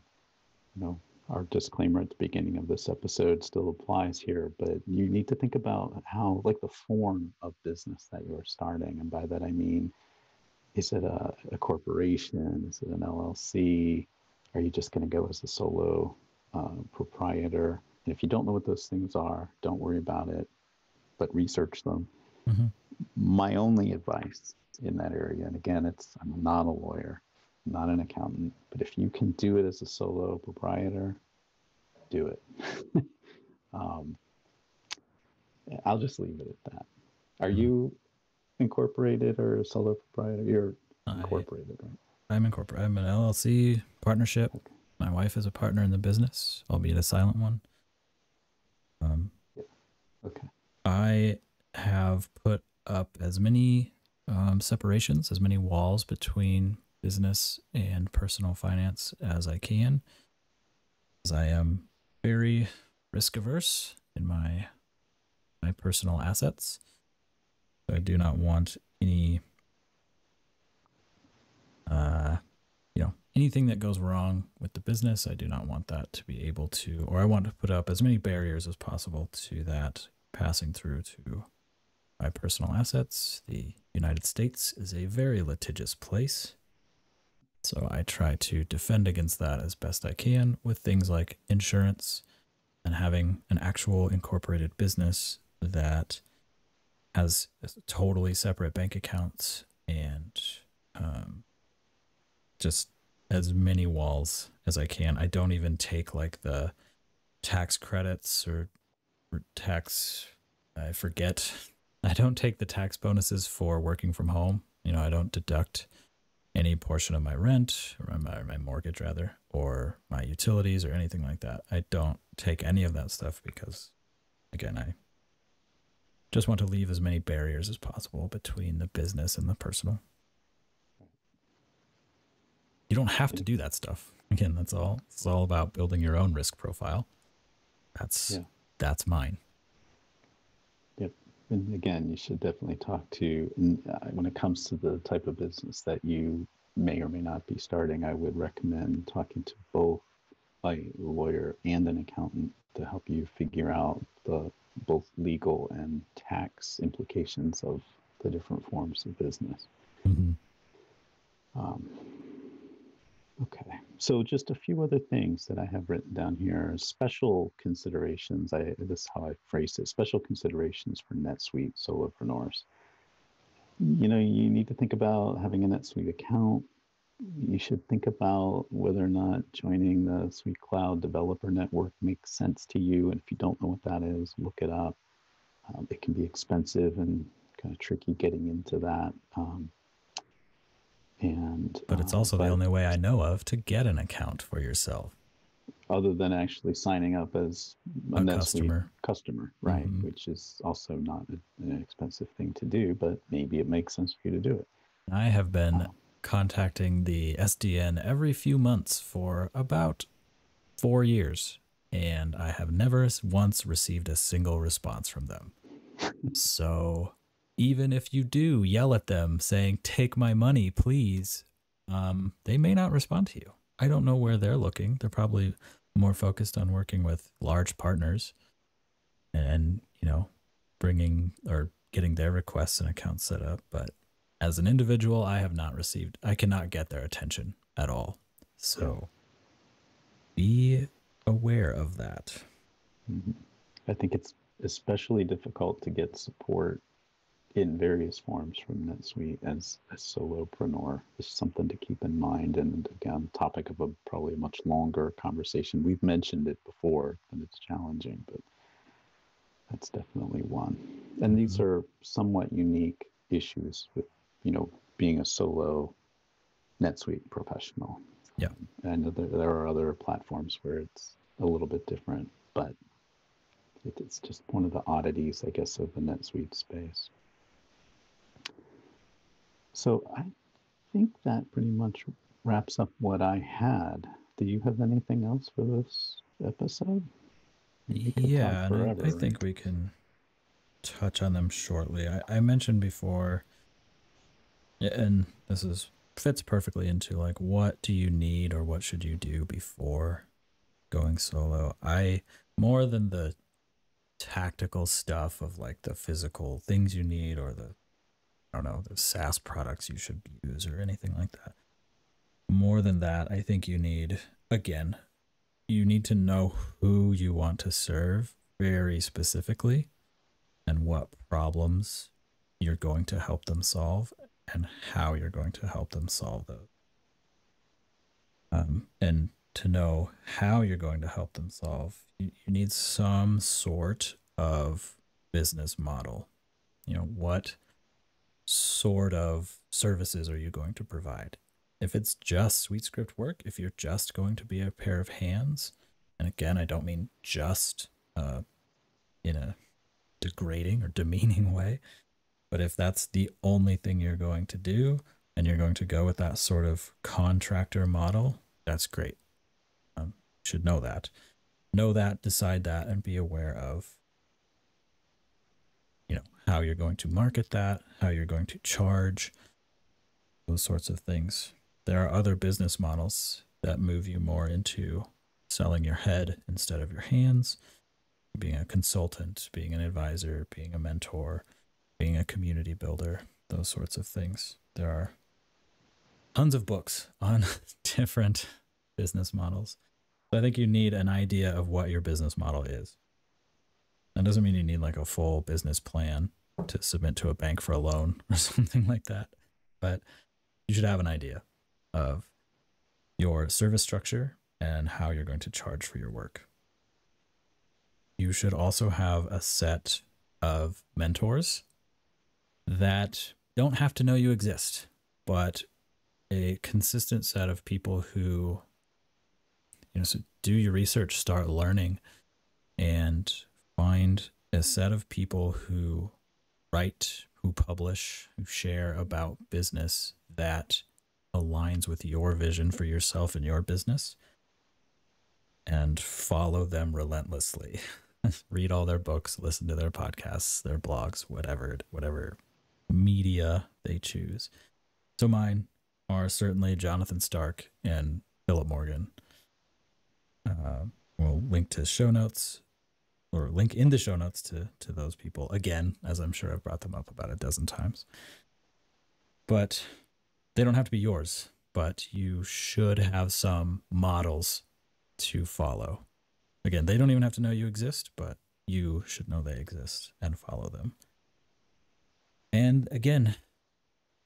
you know, our disclaimer at the beginning of this episode still applies here, but you need to think about how, like, the form of business that you're starting. And by that I mean, is it a, a corporation? Is it an LLC? Are you just going to go as a solo uh, proprietor? If you don't know what those things are, don't worry about it, but research them. Mhm. My only advice in that area, and again, it's I'm not a lawyer, not an accountant, but if you can do it as a solo proprietor, do it. um, I'll just leave it at that. Are Mhm. you incorporated or a solo proprietor? You're I- incorporated, right? I'm incorporated. I'm an LLC partnership. Okay. My wife is a partner in the business, albeit a silent one. Um, Okay. I have put up as many um, separations, as many walls between business and personal finance as I can, as I am very risk averse in my my personal assets. I do not want any, uh, you know, anything that goes wrong with the business. I do not want that to be able to, or I want to put up as many barriers as possible to that passing through to my personal assets. The United States is a very litigious place. So I try to defend against that as best I can with things like insurance and having an actual incorporated business that has totally separate bank accounts and um, just as many walls as I can. I don't even take like the tax credits or or tax I forget. I don't take the tax bonuses for working from home. You know, I don't deduct any portion of my rent or my, my mortgage rather or my utilities or anything like that. I don't take any of that stuff because again, I just want to leave as many barriers as possible between the business and the personal. You don't have to do that stuff. Again, that's all. It's all about building your own risk profile. That's Yeah. that's mine. Yep. And again, you should definitely talk to, and, uh, when it comes to the type of business that you may or may not be starting, I would recommend talking to both a lawyer and an accountant to help you figure out the both legal and tax implications of the different forms of business. Mhm. Um, okay, so just a few other things that I have written down here. Special considerations. I this is how I phrased it. Special considerations for NetSuite solopreneurs. You know, you need to think about having a NetSuite account. You should think about whether or not joining the SuiteCloud Developer Network makes sense to you. And if you don't know what that is, look it up. Um, it can be expensive and kind of tricky getting into that. Um, and But it's uh, also the but only way I know of to get an account for yourself. other than actually signing up as a, A customer. customer, right? Mhm. Which is also not an expensive thing to do, but maybe it makes sense for you to do it. I have been Oh. contacting the SDN every few months for about four years, and I have never once received a single response from them. so even if you do yell at them saying, Take my money, please, um, they may not respond to you. I don't know where they're looking. They're probably more focused on working with large partners and, you know, bringing or getting their requests and accounts set up. But as an individual, I have not received, I cannot get their attention at all. So be aware of that. Mhm. I think it's especially difficult to get support in various forms from NetSuite as a solopreneur. Is something to keep in mind. And again, topic of a probably a much longer conversation. We've mentioned it before, and it's challenging, but that's definitely one. And these Mhm. are somewhat unique issues with, you know, being a solo NetSuite professional. Yeah. Um, and there, there are other platforms where it's a little bit different, but it, it's just one of the oddities, I guess, of the NetSuite space. So I think that pretty much wraps up what I had. Do you have anything else for this episode? We could talk Yeah, I, forever, I think right? we can touch on them shortly. I, I mentioned before, and this is fits perfectly into like what do you need or what should you do before going solo. I more than the tactical stuff of like the physical things you need or the I don't know the SaaS products you should use or anything like that. More than that, I think you need again you need to know who you want to serve very specifically and what problems you're going to help them solve and how you're going to help them solve those. um, and to know how you're going to help them solve, you, you need some sort of business model. You know, what sort of services are you going to provide? If it's just SuiteScript work, if you're just going to be a pair of hands, and again, I don't mean just uh, in a degrading or demeaning way, but if that's the only thing you're going to do and you're going to go with that sort of contractor model, that's great. Um, should know that. Know that, decide that, and be aware of you know how you're going to market that, how you're going to charge, those sorts of things. There are other business models that move you more into selling your head instead of your hands, being a consultant, being an advisor, being a mentor, being a community builder, those sorts of things. There are tons of books on different business models. So I think you need an idea of what your business model is. That doesn't mean you need like a full business plan to submit to a bank for a loan or something like that, but you should have an idea of your service structure and how you're going to charge for your work. You should also have a set of mentors that don't have to know you exist, but a consistent set of people who, you know, so do your research, start learning, and find a set of people who write, who publish, who share about business that aligns with your vision for yourself and your business and follow them relentlessly. Read all their books, listen to their podcasts, their blogs, whatever whatever media they choose. So mine are certainly Jonathan Stark and Philip Morgan. Uh, we'll link to show notes or link in the show notes to to those people again, as I'm sure I've brought them up about a dozen times. But they don't have to be yours, but you should have some models to follow. Again, they don't even have to know you exist, but you should know they exist and follow them. And again,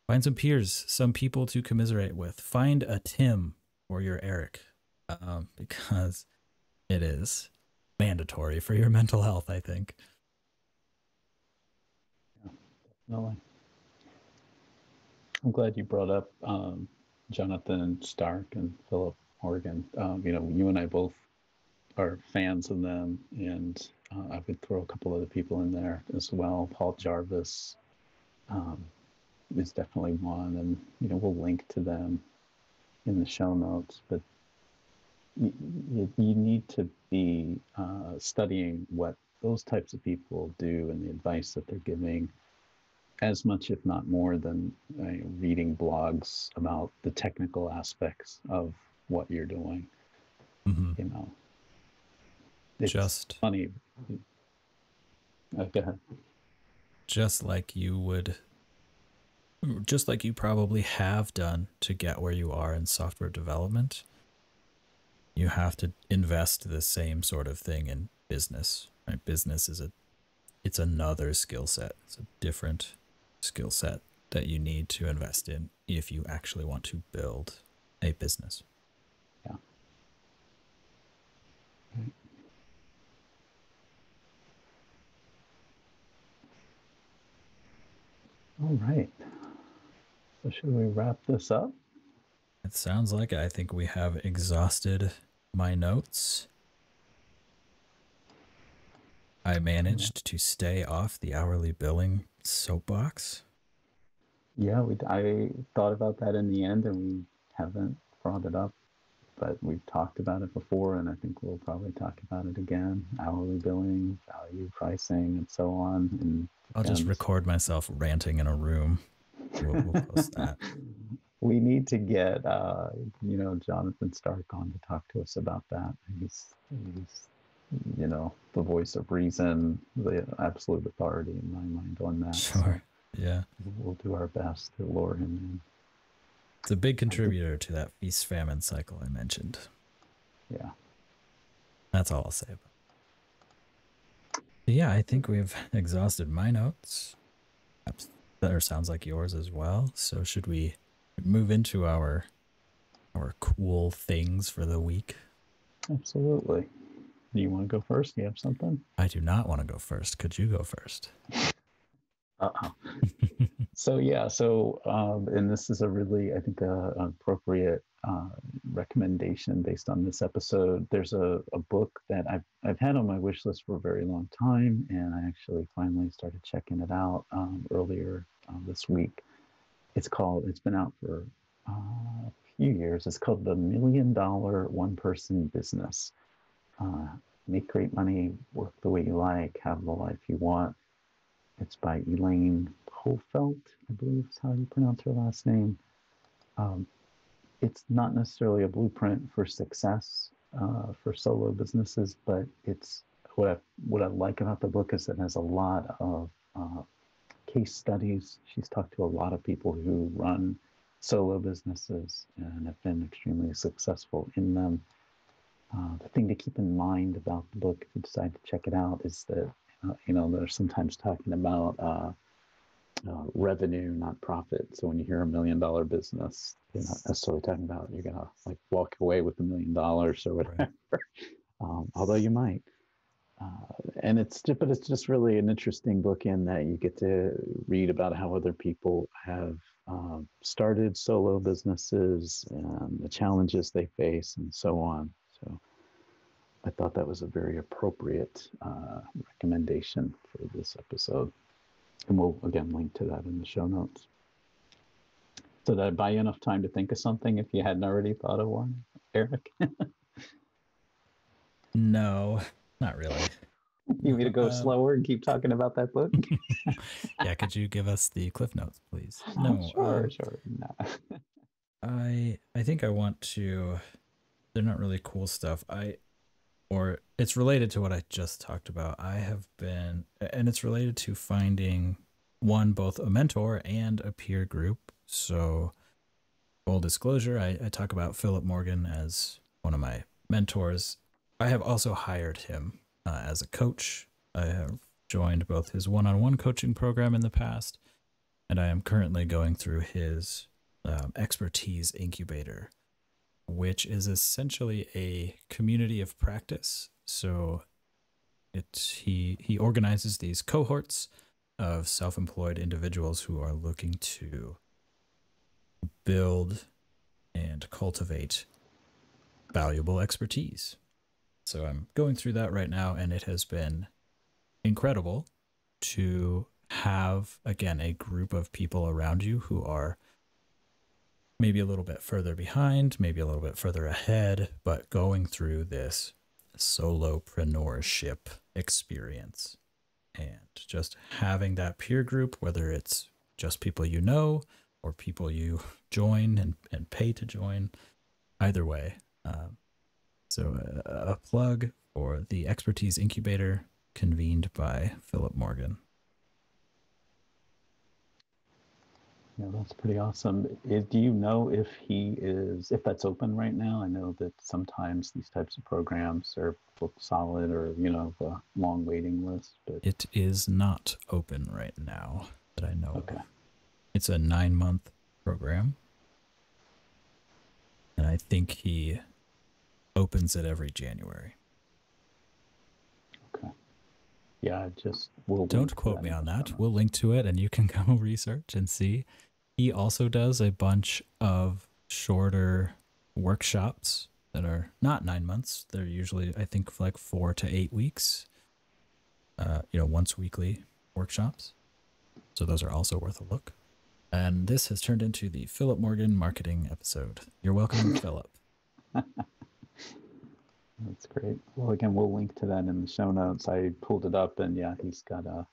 find some peers, some people to commiserate with. Find a Tim or your Eric, um, because it is mandatory for your mental health, I think. Yeah, definitely. I'm glad you brought up um, Jonathan Stark and Philip Morgan. Um, you know, you and I both are fans of them, and uh, I would throw a couple other people in there as well. Paul Jarvis um, is definitely one, and you know we'll link to them in the show notes. But you, you, need to be uh, studying what those types of people do and the advice that they're giving as much, if not more, than uh, reading blogs about the technical aspects of what you're doing. Mm-hmm. You know, it's just funny. Uh, ahead. Just like you would, just like you probably have done to get where you are in software development, you have to invest the same sort of thing in business. Right? Business is a, it's another skill set. It's a different skill set that you need to invest in if you actually want to build a business. Yeah. All right. So should we wrap this up? It sounds like I think we have exhausted my notes. I managed to stay off the hourly billing soapbox. Yeah, we, I thought about that in the end and we haven't brought it up, but we've talked about it before and I think we'll probably talk about it again. Hourly billing, value pricing, and so on. And I'll just record myself ranting in a room. We'll, we'll post that. we need to get uh, you know Jonathan Stark on to talk to us about that. He's, he's you know the voice of reason, the absolute authority in my mind on that. Sure. Yeah. We'll do our best to lure him in. It's a big contributor to that feast famine cycle I mentioned. Yeah. That's all I'll say about. Yeah, I think we've exhausted my notes. That sounds like yours as well. So should we move into our our cool things for the week. Absolutely. Do you want to go first? Do You have something? I do not want to go first. Could you go first? Uh-oh. so yeah, so um, and this is a really, I think, uh, appropriate uh, recommendation based on this episode. There's a, a book that I've I've had on my wish list for a very long time, and I actually finally started checking it out um, earlier uh, this week. It's called. It's been out for uh, a few years. It's called The Million Dollar One Person Business. Uh, make great money, work the way you like, have the life you want it's by Elaine Pofeldt, I believe is how you pronounce her last name. Um, it's not necessarily a blueprint for success uh, for solo businesses, but it's what I what I like about the book is it has a lot of uh, case studies. She's talked to a lot of people who run solo businesses and have been extremely successful in them. Uh, the thing to keep in mind about the book, if you decide to check it out, is that uh, you know, they're sometimes talking about uh, uh, revenue, not profit. So when you hear a million dollar business, you're not necessarily talking about you're gonna like walk away with a million dollars or whatever. Right. um, although you might. And it's but it's just really an interesting book in that you get to read about how other people have uh, started solo businesses and the challenges they face and so on. So I thought that was a very appropriate uh, recommendation for this episode. And we'll again link to that in the show notes. So did I buy you enough time to think of something if you hadn't already thought of one, Eric? no, not really. You need to go uh, slower and keep talking about that book? yeah, could you give us the cliff notes, please? No, sure, um, sure. No. I I think I want to. They're not really cool stuff. I or it's related to what I just talked about. I have been, and it's related to finding one, both a mentor and a peer group. So, full disclosure, I, I talk about Philip Morgan as one of my mentors. I have also hired him uh, as a coach. I have joined both his one on one coaching program in the past, and I am currently going through his um, expertise incubator which is essentially a community of practice. So it he he organizes these cohorts of self-employed individuals who are looking to build and cultivate valuable expertise. So I'm going through that right now and it has been incredible to have again a group of people around you who are maybe a little bit further behind, maybe a little bit further ahead, but going through this solopreneurship experience and just having that peer group, whether it's just people you know or people you join and, and pay to join, either way. Um, so, a, a plug for the Expertise Incubator convened by Philip Morgan. Yeah, that's pretty awesome. do you know if he is, if that's open right now? I know that sometimes these types of programs are booked solid or, you know, a long waiting list. But it is not open right now that I know okay. of. It's a nine month program. And I think he opens it every January. Okay. Yeah, just we'll don't quote me on that. We'll link to it and you can go research and see he also does a bunch of shorter workshops that are not nine months. They're usually, I think, like four to eight weeks. Uh, you know, once weekly workshops. So those are also worth a look. And this has turned into the Philip Morgan marketing episode. You're welcome, Philip. That's great. Well, again, we'll link to that in the show notes. I pulled it up, and yeah, he's got a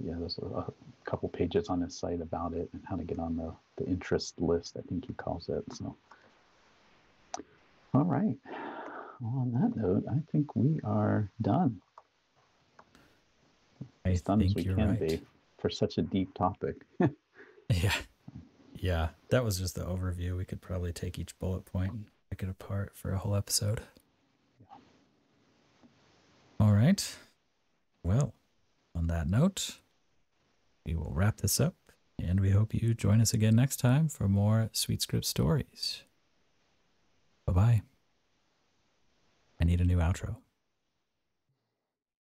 yeah, there's a, couple pages on his site about it and how to get on the, the interest list, I think he calls it. So, all right. Well, on that note, I think we are done. As I done as we you're can right. be for such a deep topic. yeah. Yeah. That was just the overview. We could probably take each bullet point pick it apart for a whole episode. Yeah. All right. Well, on that note, we will wrap this up. And we hope you join us again next time for more SuiteScript stories. Bye bye. I need a new outro.